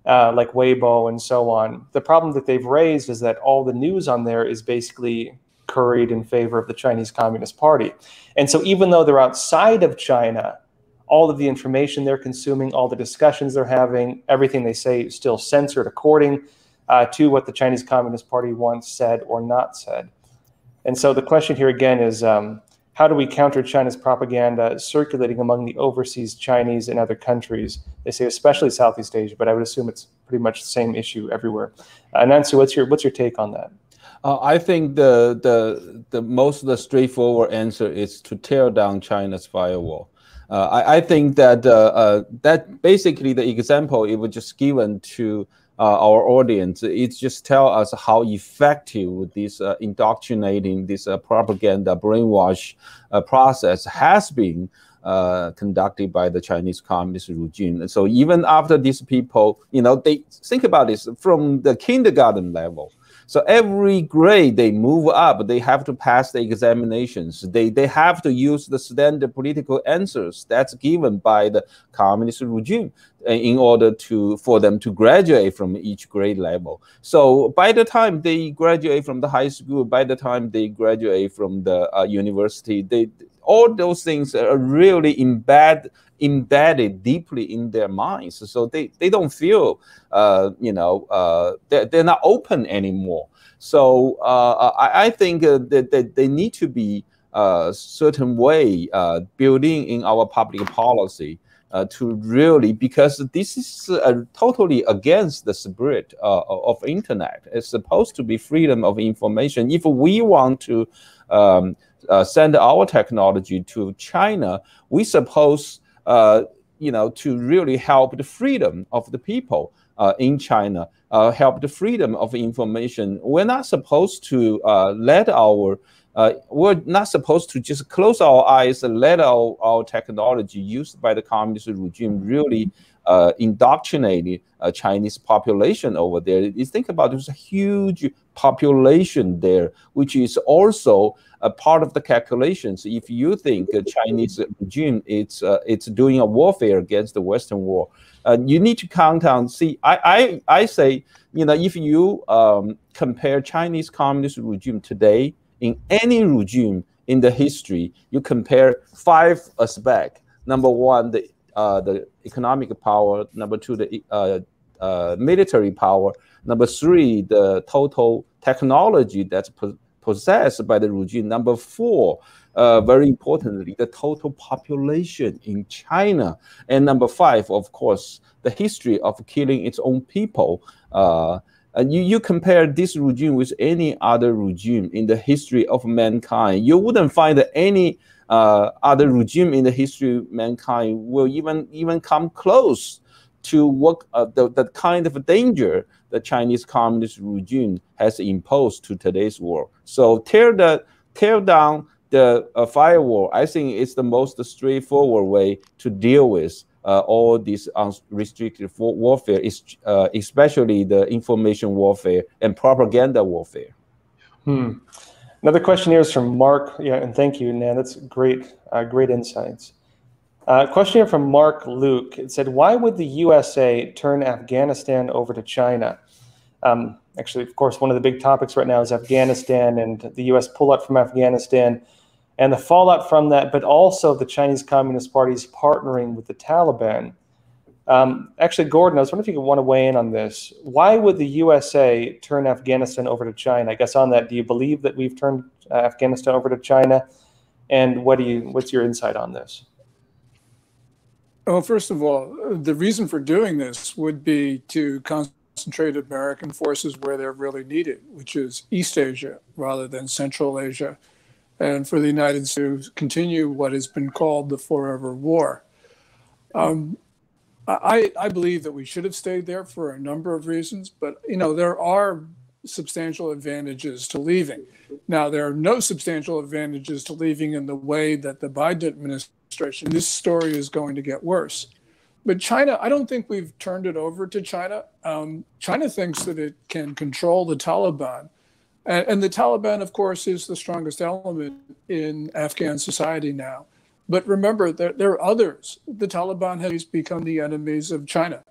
uh, like Weibo and so on. The problem that they've raised is that all the news on there is basically curried in favor of the Chinese Communist Party. And so even though they're outside of China, all of the information they're consuming, all the discussions they're having, everything they say is still censored according uh, to what the Chinese Communist Party once said or not said. And so the question here again is um, how do we counter China's propaganda circulating among the overseas Chinese in other countries? They say especially Southeast Asia, but I would assume it's pretty much the same issue everywhere. Uh, Nan Su, what's your what's your take on that? Uh, I think the the the most the straightforward answer is to tear down China's firewall. Uh, I, I, think that uh, uh, that basically the example it was just given to our audience. It just tell us how effective this indoctrinating, this propaganda brainwash process has been uh, conducted by the Chinese Communist regime. So even after these people, you know, they think about this from the kindergarten level. So every grade they move up, they have to pass the examinations. They they have to use the standard political answers that's given by the communist regime uh, in order to for them to graduate from each grade level. So by the time they graduate from the high school, by the time they graduate from the uh, university, they all those things are really embedded embedded deeply in their minds. So they, they don't feel, uh, you know, uh, they're, they're not open anymore. So uh, I, I think uh, that, that they need to be a uh, certain way uh, building in our public policy uh, to really because this is uh, totally against the spirit uh, of internet. It's supposed to be freedom of information. If we want to um, send our technology to China, we suppose uh, you know, to really help the freedom of the people uh, in China, uh, help the freedom of information. We're not supposed to uh, let our uh, we're not supposed to just close our eyes and let our, our technology used by the communist regime really uh, indoctrinate a Chinese population over there. You think about there's a huge population there, which is also a part of the calculations. If you think the Chinese regime it's uh, it's doing a warfare against the Western world, uh, you need to count on. See, I I, I say you know if you um, compare Chinese communist regime today in any regime in the history, you compare five aspects. Number one, the uh, the economic power. Number two, the uh, uh, military power. Number three, the total technology that's po possessed by the regime. Number four, uh, very importantly, the total population in China. And number five, of course, the history of killing its own people. Uh, and you, you compare this regime with any other regime in the history of mankind, you wouldn't find any uh, other regime in the history of mankind will even even come close to what uh, the, the kind of danger the Chinese communist regime has imposed to today's world. So tear the tear down the uh, firewall. I think it's the most straightforward way to deal with uh, all these unrestricted warfare, uh, especially the information warfare and propaganda warfare. Hmm. Another question here is from Mark. Yeah, and thank you, Nan. That's great, uh, great insights. Uh, question here from Mark Luke. It said, "Why would the USA turn Afghanistan over to China?" Um, actually, of course, one of the big topics right now is Afghanistan and the U.S. pullout from Afghanistan and the fallout from that, but also the Chinese Communist Party's partnering with the Taliban. Um, actually, Gordon, I was wondering if you could want to weigh in on this. Why would the USA turn Afghanistan over to China? I guess on that, do you believe that we've turned uh, Afghanistan over to China? And what do you? What's your insight on this? Well, first of all, the reason for doing this would be to concentrate American forces where they're really needed, which is East Asia rather than Central Asia, and for the United States to continue what has been called the forever war. Um, I, I believe that we should have stayed there for a number of reasons, but you know there are substantial advantages to leaving. Now there are no substantial advantages to leaving in the way that the Biden administration. This story is going to get worse. But China, I don't think we've turned it over to China. Um, China thinks that it can control the Taliban. And, and the Taliban, of course, is the strongest element in Afghan society now. But remember, there, there are others. The Taliban has become the enemies of China.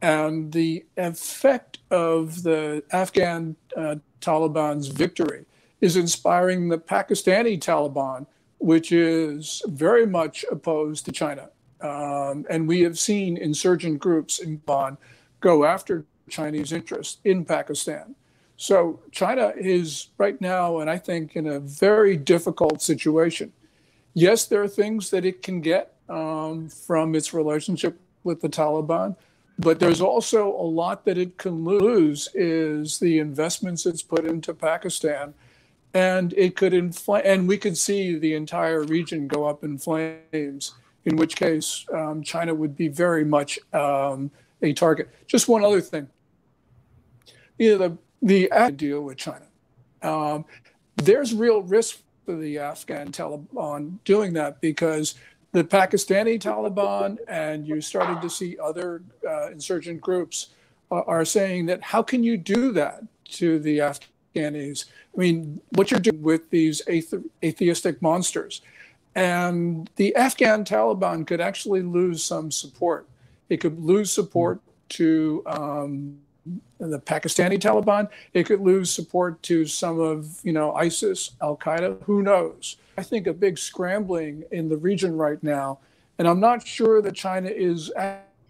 And the effect of the Afghan uh, Taliban's victory is inspiring the Pakistani Taliban, which is very much opposed to China. Um, and we have seen insurgent groups in Bonn go after Chinese interests in Pakistan. So China is right now, and I think in a very difficult situation yes, there are things that it can get um, from its relationship with the Taliban, but there's also a lot that it can lose is the investments it's put into Pakistan. And it could inflame, and we could see the entire region go up in flames, in which case um, China would be very much um, a target. Just one other thing. You know, the, the deal with China. Um, there's real risk the Afghan Taliban doing that because the Pakistani Taliban and you started to see other uh, insurgent groups uh, are saying that how can you do that to the Afghanis? I mean, what you're doing with these athe- atheistic monsters. And the Afghan Taliban could actually lose some support. It could lose support to um, the Pakistani Taliban. It could lose support to some of, you know, ISIS, Al Qaeda. Who knows? I think a big scrambling in the region right now, and I'm not sure that China is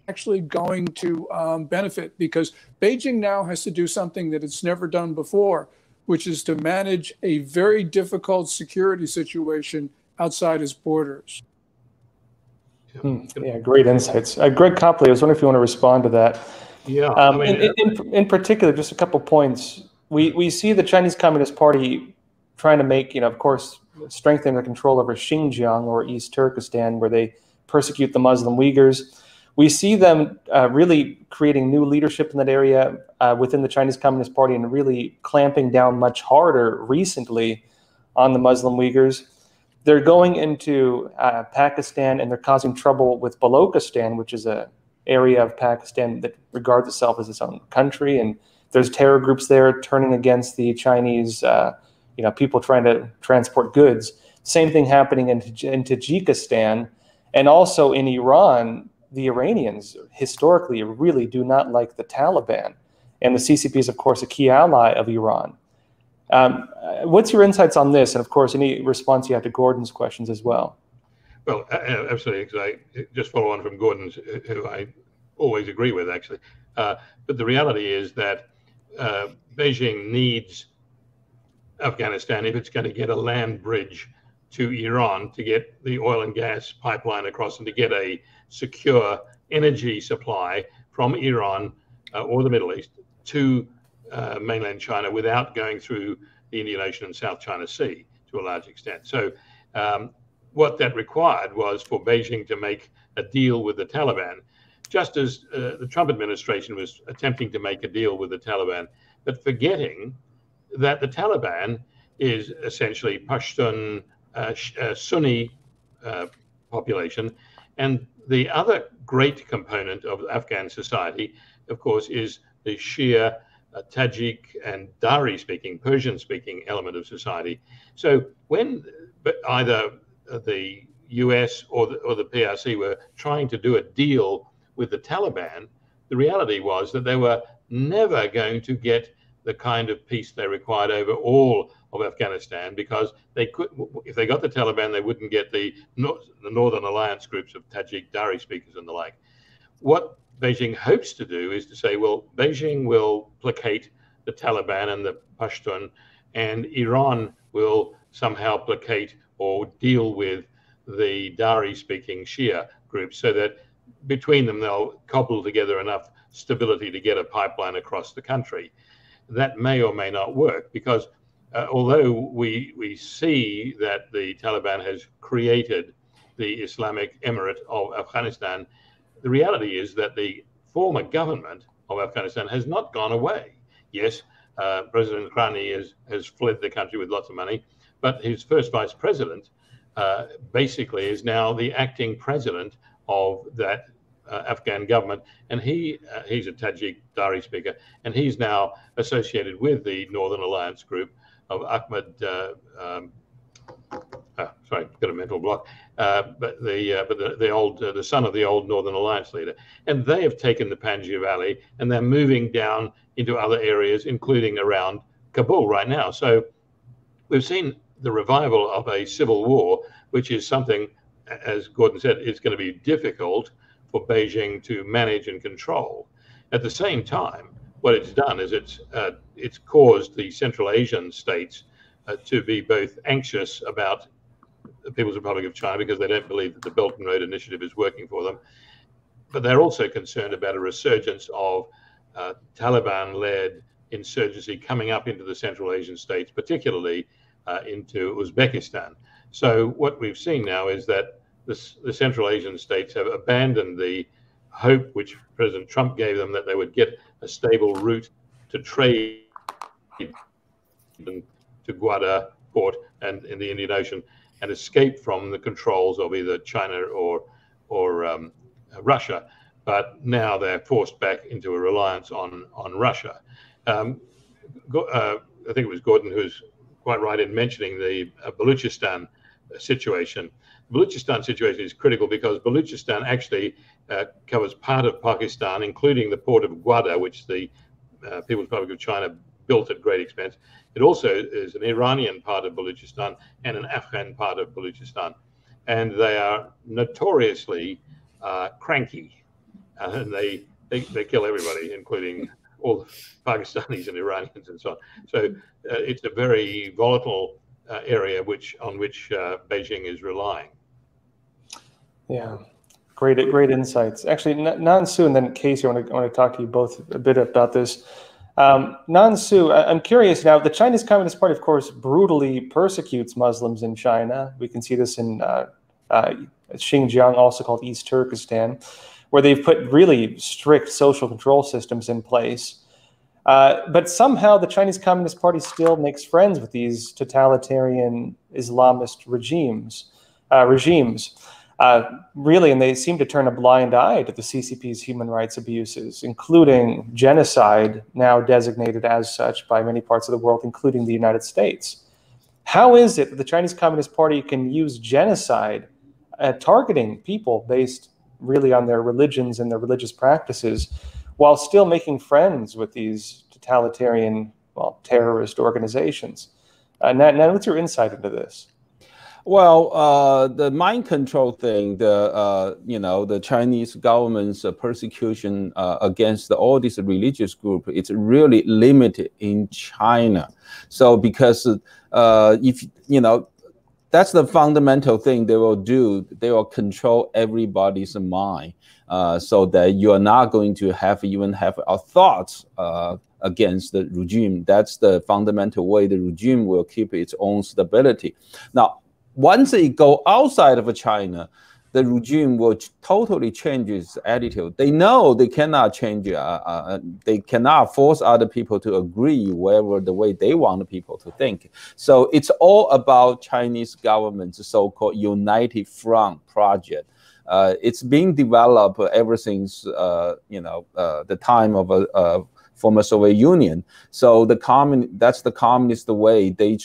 actually going to um, benefit because Beijing now has to do something that it's never done before, which is to manage a very difficult security situation outside its borders. Hmm. Yeah, great insights. Uh, Greg Copley, I was wondering if you want to respond to that. Yeah. Um, I mean, in, in, in, particular, just a couple points. We, we see the Chinese Communist Party trying to make, you know, of course, strengthen their control over Xinjiang or East Turkestan, where they persecute the Muslim Uyghurs. We see them uh, really creating new leadership in that area uh, within the Chinese Communist Party and really clamping down much harder recently on the Muslim Uyghurs. They're going into uh, Pakistan and they're causing trouble with Balochistan, which is a area of Pakistan that regards itself as its own country, and there's terror groups there turning against the Chinese, uh, you know, people trying to transport goods. Same thing happening in, in Tajikistan, and also in Iran. The Iranians historically really do not like the Taliban, and the CCP is, of course, a key ally of Iran. Um, what's your insights on this, and of course, any response you have to Gordon's questions as well? Well, absolutely. Just follow on from Gordon's, who I always agree with, actually. Uh, but the reality is that uh, Beijing needs Afghanistan if it's going to get a land bridge to Iran to get the oil and gas pipeline across and to get a secure energy supply from Iran uh, or the Middle East to uh, mainland China without going through the Indian Ocean and South China Sea to a large extent. So um, what that required was for Beijing to make a deal with the Taliban, just as uh, the Trump administration was attempting to make a deal with the Taliban, but forgetting that the Taliban is essentially Pashtun uh, uh, Sunni uh, population. And the other great component of Afghan society, of course, is the Shia, uh, Tajik, and Dari speaking, Persian speaking element of society. So when either the US or the, or the PRC were trying to do a deal with the Taliban, the reality was that they were never going to get the kind of peace they required over all of Afghanistan because they could, if they got the Taliban, they wouldn't get the, the Northern Alliance groups of Tajik Dari speakers and the like. What Beijing hopes to do is to say, well, Beijing will placate the Taliban and the Pashtun, and Iran will somehow placate or deal with the Dari speaking Shia groups so that between them they'll cobble together enough stability to get a pipeline across the country. That may or may not work because uh, although we, we see that the Taliban has created the Islamic Emirate of Afghanistan, the reality is that the former government of Afghanistan has not gone away. Yes, uh, President Ghani has, has fled the country with lots of money, but his first vice president uh, basically is now the acting president of that uh, Afghan government, and he uh, he's a Tajik Dari speaker, and he's now associated with the Northern Alliance group of Ahmed. Uh, um, oh, sorry, got a mental block. Uh, but the uh, but the, the old the son of the old Northern Alliance leader, and they have taken the Panjshir Valley, and they're moving down into other areas, including around Kabul right now. So we've seen the revival of a civil war, which is something, as Gordon said, is going to be difficult for Beijing to manage and control. At the same time, what it's done is it's uh, it's caused the Central Asian states uh, to be both anxious about the People's Republic of China because they don't believe that the Belt and Road Initiative is working for them, but they're also concerned about a resurgence of uh, Taliban-led insurgency coming up into the Central Asian states, particularly uh, into Uzbekistan. So what we've seen now is that this, the Central Asian states have abandoned the hope which President Trump gave them that they would get a stable route to trade to Gwadar port and in the Indian Ocean and escape from the controls of either China or or um, Russia. But now they're forced back into a reliance on on Russia. Um, uh, I think it was Gordon who's quite right in mentioning the uh, Baluchistan situation. Baluchistan situation is critical because Baluchistan actually uh, covers part of Pakistan, including the port of Gwadar, which the uh, People's Republic of China built at great expense. It also is an Iranian part of Baluchistan and an Afghan part of Baluchistan. And they are notoriously uh, cranky and they, they, they kill everybody, including all the Pakistanis and Iranians and so on. So uh, it's a very volatile uh, area which on which uh, Beijing is relying. Yeah, great, great insights. Actually, Nan-Su and then Casey, I want to, I want to talk to you both a bit about this. Um, Nan-Su, I'm curious now. The Chinese Communist Party, of course, brutally persecutes Muslims in China. We can see this in uh, uh, Xinjiang, also called East Turkestan where they've put really strict social control systems in place. Uh, but somehow the Chinese Communist Party still makes friends with these totalitarian Islamist regimes. Uh, regimes, uh, really, and they seem to turn a blind eye to the CCP's human rights abuses, including genocide, now designated as such by many parts of the world, including the United States. How is it that the Chinese Communist Party can use genocide targeting people based really on their religions and their religious practices while still making friends with these totalitarian, well, terrorist organizations. Uh, now, now, what's your insight into this? Well, uh, the mind control thing, the uh, you know the Chinese government's uh, persecution uh, against all these religious groups, it's really limited in China. So because uh, if you know that's the fundamental thing they will do. They will control everybody's mind, uh, so that you are not going to have even have a thought uh, against the regime. That's the fundamental way the regime will keep its own stability. Now, once it go outside of China, the regime will totally change its attitude. They know they cannot change, uh, uh, uh, they cannot force other people to agree whatever the way they want people to think. So it's all about Chinese government's so-called United Front project. Uh, it's being developed ever since uh, you know the time of a former Soviet Union. So the common that's the communist way. They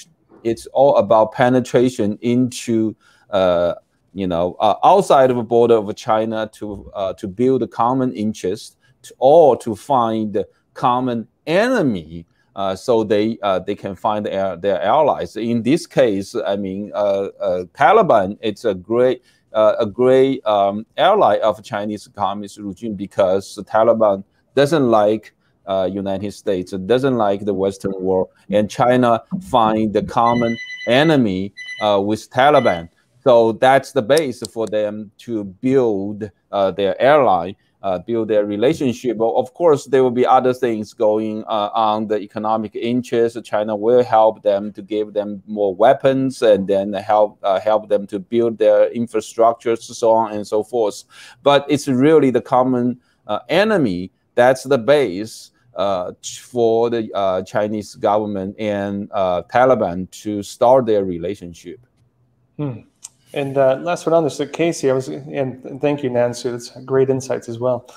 it's all about penetration into uh, you know, uh, outside of the border of China to uh, to build a common interest, to, or to find common enemy, uh, so they uh, they can find their their allies. In this case, I mean, uh, uh, Taliban it's a great a great um, ally of Chinese communist regime because the Taliban doesn't like uh, United States doesn't like the Western world, and China find the common enemy uh, with Taliban. So that's the base for them to build uh, their airline uh, build their relationship. Of course, there will be other things going uh, on the economic interest. China will help them to give them more weapons and then help uh, help them to build their infrastructures, so on and so forth. But it's really the common uh, enemy that's the base. Uh, for the uh, Chinese government and Taliban to start their relationship. Hmm. And uh, last one on this, so Casey, I was, and thank you, Nan Su. That's great insights as well.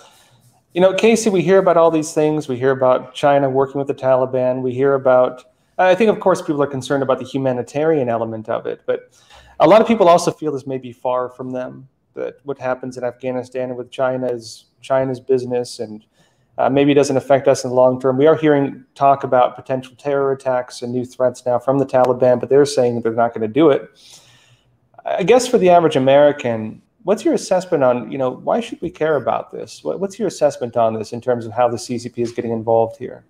You know, Casey, we hear about all these things. We hear about China working with the Taliban. We hear about, I think, of course, people are concerned about the humanitarian element of it, but a lot of people also feel this may be far from them. That what happens in Afghanistan with China is China's business, and uh, maybe doesn't affect us in the long term. We are hearing talk about potential terror attacks and new threats now from the Taliban, but they're saying they're not going to do it. I guess for the average American, what's your assessment on, you know, why should we care about this? What's your assessment on this in terms of how the CCP is getting involved here?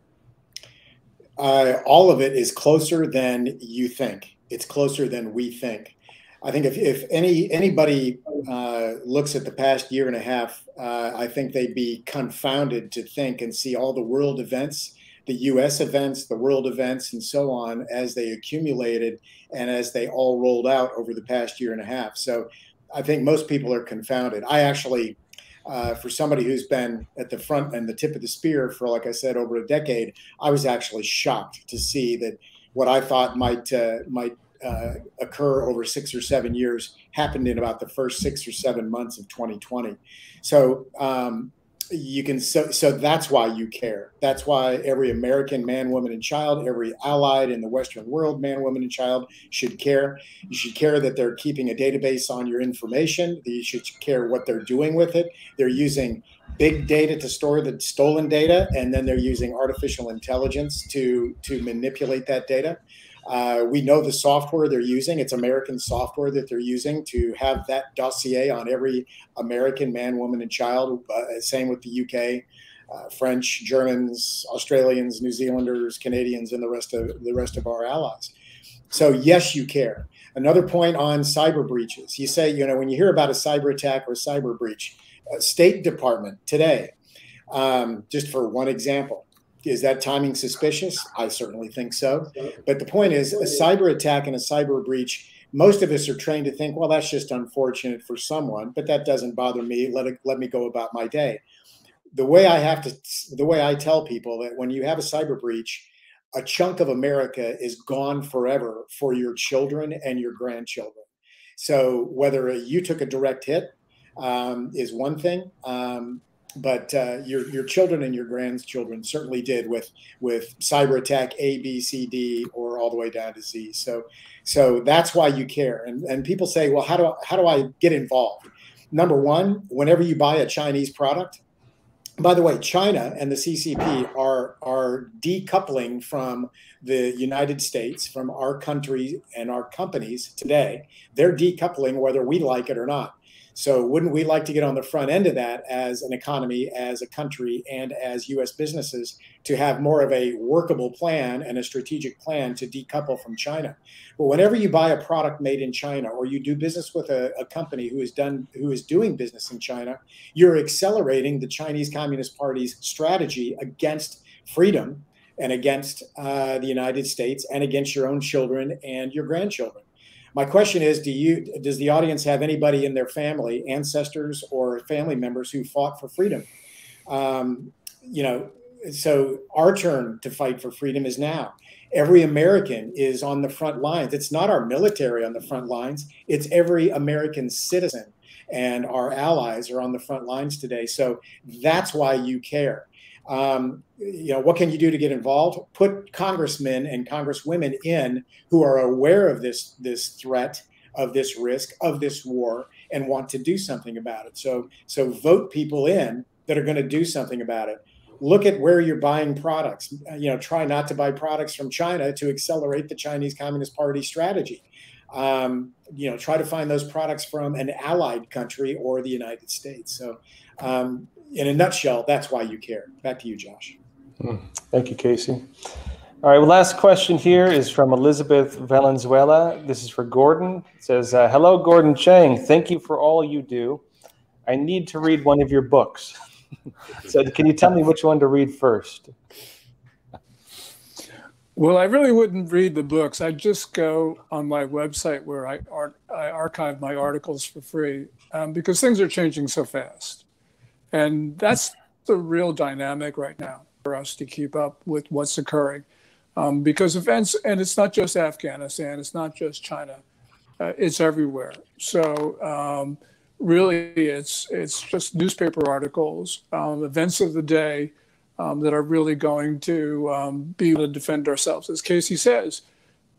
Uh, all of it is closer than you think. It's closer than we think. I think if, if any anybody uh, looks at the past year and a half, uh, I think they'd be confounded to think and see all the world events the US events, the world events, and so on as they accumulated and as they all rolled out over the past year and a half. So I think most people are confounded. I actually, uh, for somebody who's been at the front and the tip of the spear for, like I said, over a decade, I was actually shocked to see that what I thought might uh, might uh, occur over six or seven years happened in about the first six or seven months of 2020. So um, you can so so that's why you care. That's why every american man woman and child every allied in the western world man woman and child should care. You should care that they're keeping a database on your information. You should care what they're doing with it. They're using big data to store the stolen data and then they're using artificial intelligence to to manipulate that data uh, we know the software they're using. It's American software that they're using to have that dossier on every American man, woman, and child. Uh, same with the UK, uh, French, Germans, Australians, New Zealanders, Canadians, and the rest of the rest of our allies. So yes, you care. Another point on cyber breaches. You say, you know, when you hear about a cyber attack or cyber breach, uh, State Department today, um, just for one example, is that timing suspicious? I certainly think so. But the point is, a cyber attack and a cyber breach. Most of us are trained to think, well, that's just unfortunate for someone, but that doesn't bother me. Let it let me go about my day. The way I have to, the way I tell people that when you have a cyber breach, a chunk of America is gone forever for your children and your grandchildren. So whether you took a direct hit um, is one thing. Um, but uh, your your children and your grandchildren certainly did with with cyber attack A B C D or all the way down to Z. So so that's why you care. And and people say, well, how do I, how do I get involved? Number one, whenever you buy a Chinese product. By the way, China and the CCP are are decoupling from the United States, from our country and our companies today. They're decoupling whether we like it or not. So, wouldn't we like to get on the front end of that as an economy, as a country, and as US businesses to have more of a workable plan and a strategic plan to decouple from China? But whenever you buy a product made in China or you do business with a, a company who is done who is doing business in China, you're accelerating the Chinese Communist Party's strategy against freedom and against uh, the United States and against your own children and your grandchildren. My question is, do you does the audience have anybody in their family, ancestors or family members who fought for freedom? Um, you know, so our turn to fight for freedom is now. Every American is on the front lines. It's not our military on the front lines. It's every American citizen and our allies are on the front lines today. So that's why you care. Um, you know, what can you do to get involved? Put congressmen and congresswomen in who are aware of this this threat, of this risk, of this war, and want to do something about it. So, so vote people in that are going to do something about it. Look at where you're buying products. You know, try not to buy products from China to accelerate the Chinese Communist Party strategy. Um, you know, try to find those products from an allied country or the United States. So, um, in a nutshell, that's why you care. Back to you, Josh. Hmm. Thank you, Casey. All right, well, last question here is from Elizabeth Valenzuela. This is for Gordon. It says, uh, Hello, Gordon Chang. Thank you for all you do. I need to read one of your books. so, can you tell me which one to read first? Well, I really wouldn't read the books. I'd just go on my website where I, art, I archive my articles for free um, because things are changing so fast. And that's the real dynamic right now for us to keep up with what's occurring. Um, because events, and it's not just Afghanistan, it's not just China, uh, it's everywhere. So um, really, it's it's just newspaper articles, um, events of the day, um, that are really going to um, be able to defend ourselves. As Casey says,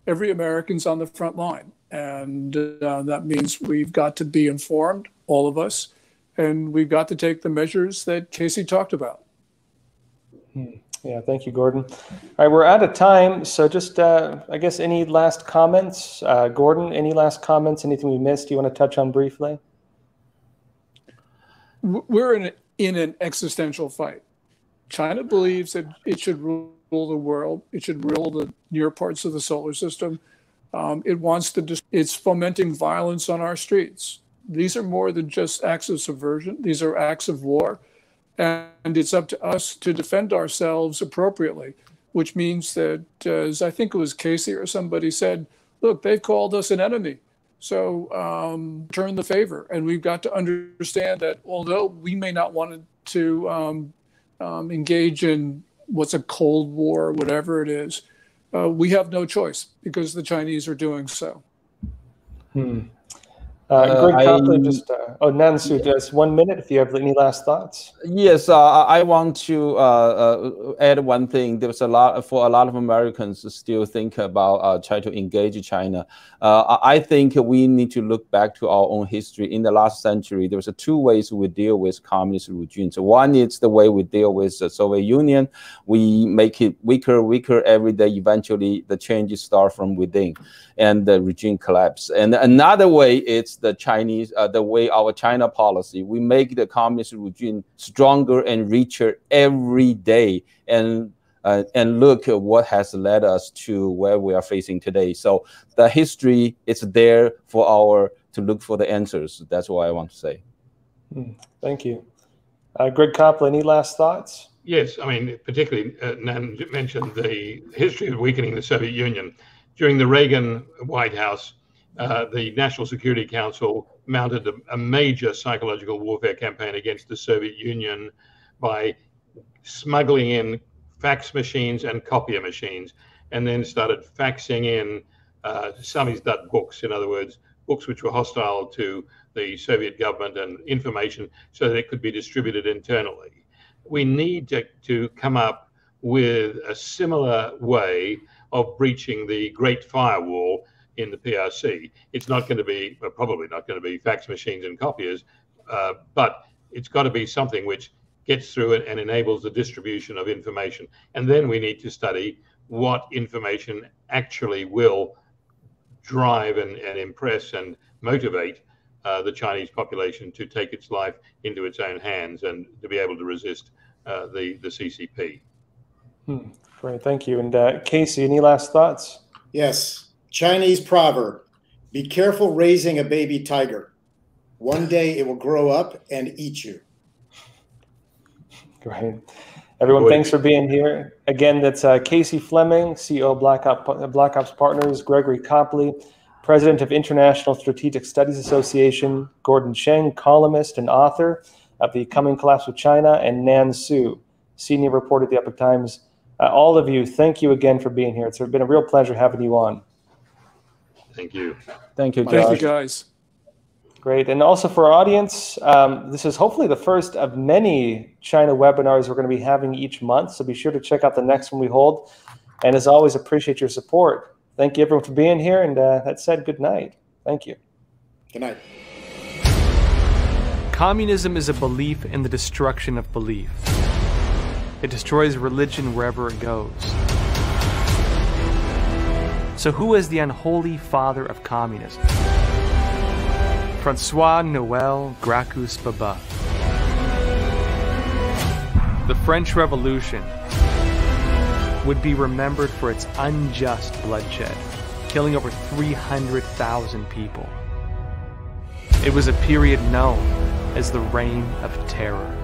every American's on the front line. And uh, that means we've got to be informed, all of us, and we've got to take the measures that Casey talked about. Hmm. Yeah, thank you, Gordon. All right, we're out of time. So, just uh, I guess any last comments, uh, Gordon? Any last comments? Anything we missed? You want to touch on briefly? We're in in an existential fight. China believes that it should rule the world. It should rule the near parts of the solar system. Um, it wants to. it's fomenting violence on our streets. These are more than just acts of subversion. These are acts of war, and it's up to us to defend ourselves appropriately. Which means that, as I think it was Casey or somebody said, "Look, they've called us an enemy." So um, turn the favor, and we've got to understand that although we may not want to um, um, engage in what's a Cold War, whatever it is, uh, we have no choice because the Chinese are doing so. Hmm. Uh, Greg Copley, just uh, oh Nan Su, just one minute. If you have any last thoughts. Yes, uh, I want to uh, uh, add one thing. There's a lot for a lot of Americans still think about uh, try to engage China. I think we need to look back to our own history. In the last century, there was two ways we deal with communist regimes. One is the way we deal with the Soviet Union. We make it weaker, weaker every day. Eventually, the changes start from within, and the regime collapse. And another way is the Chinese, uh, the way our China policy, we make the communist regime stronger and richer every day. And uh, and look at what has led us to where we are facing today. So the history is there for our to look for the answers. That's what I want to say. Hmm. Thank you, uh, Greg Copley. Any last thoughts? Yes, I mean particularly uh, Nan mentioned the history of weakening the Soviet Union during the Reagan White House uh, the National Security Council mounted a, a, major psychological warfare campaign against the Soviet Union by smuggling in fax machines and copier machines, and then started faxing in uh, samizdat books, in other words, books which were hostile to the Soviet government and information so that it could be distributed internally. We need to, to come up with a similar way of breaching the Great Firewall in the PRC. It's not going to be, well, probably not going to be fax machines and copiers, uh, but it's got to be something which gets through it and enables the distribution of information. And then we need to study what information actually will drive and, and impress and motivate uh, the Chinese population to take its life into its own hands and to be able to resist uh, the, the CCP. Hmm, great, thank you. And uh, Casey, any last thoughts? Yes, Chinese proverb be careful raising a baby tiger. One day it will grow up and eat you. Great. Everyone, thanks for being here. Again, that's uh, Casey Fleming, CEO Black, Op- Black Ops Partners, Gregory Copley, President of International Strategic Studies Association, Gordon Chang, columnist and author of The Coming Collapse of China, and Nan Su, senior reporter at the Epoch Times. Uh, all of you, thank you again for being here. It's been a real pleasure having you on. Thank you. Thank you, Josh. Thank you, guys. Great. And also for our audience, um, this is hopefully the first of many China webinars we're going to be having each month. So be sure to check out the next one we hold. And as always, appreciate your support. Thank you, everyone, for being here. And uh, that said, good night. Thank you. Good night. Communism is a belief in the destruction of belief. It destroys religion wherever it goes. So, who is the unholy father of communism? Francois Noel Gracchus Babeuf. The French Revolution, would be remembered for its unjust bloodshed, killing over 300,000 people. It was a period known as the Reign of Terror.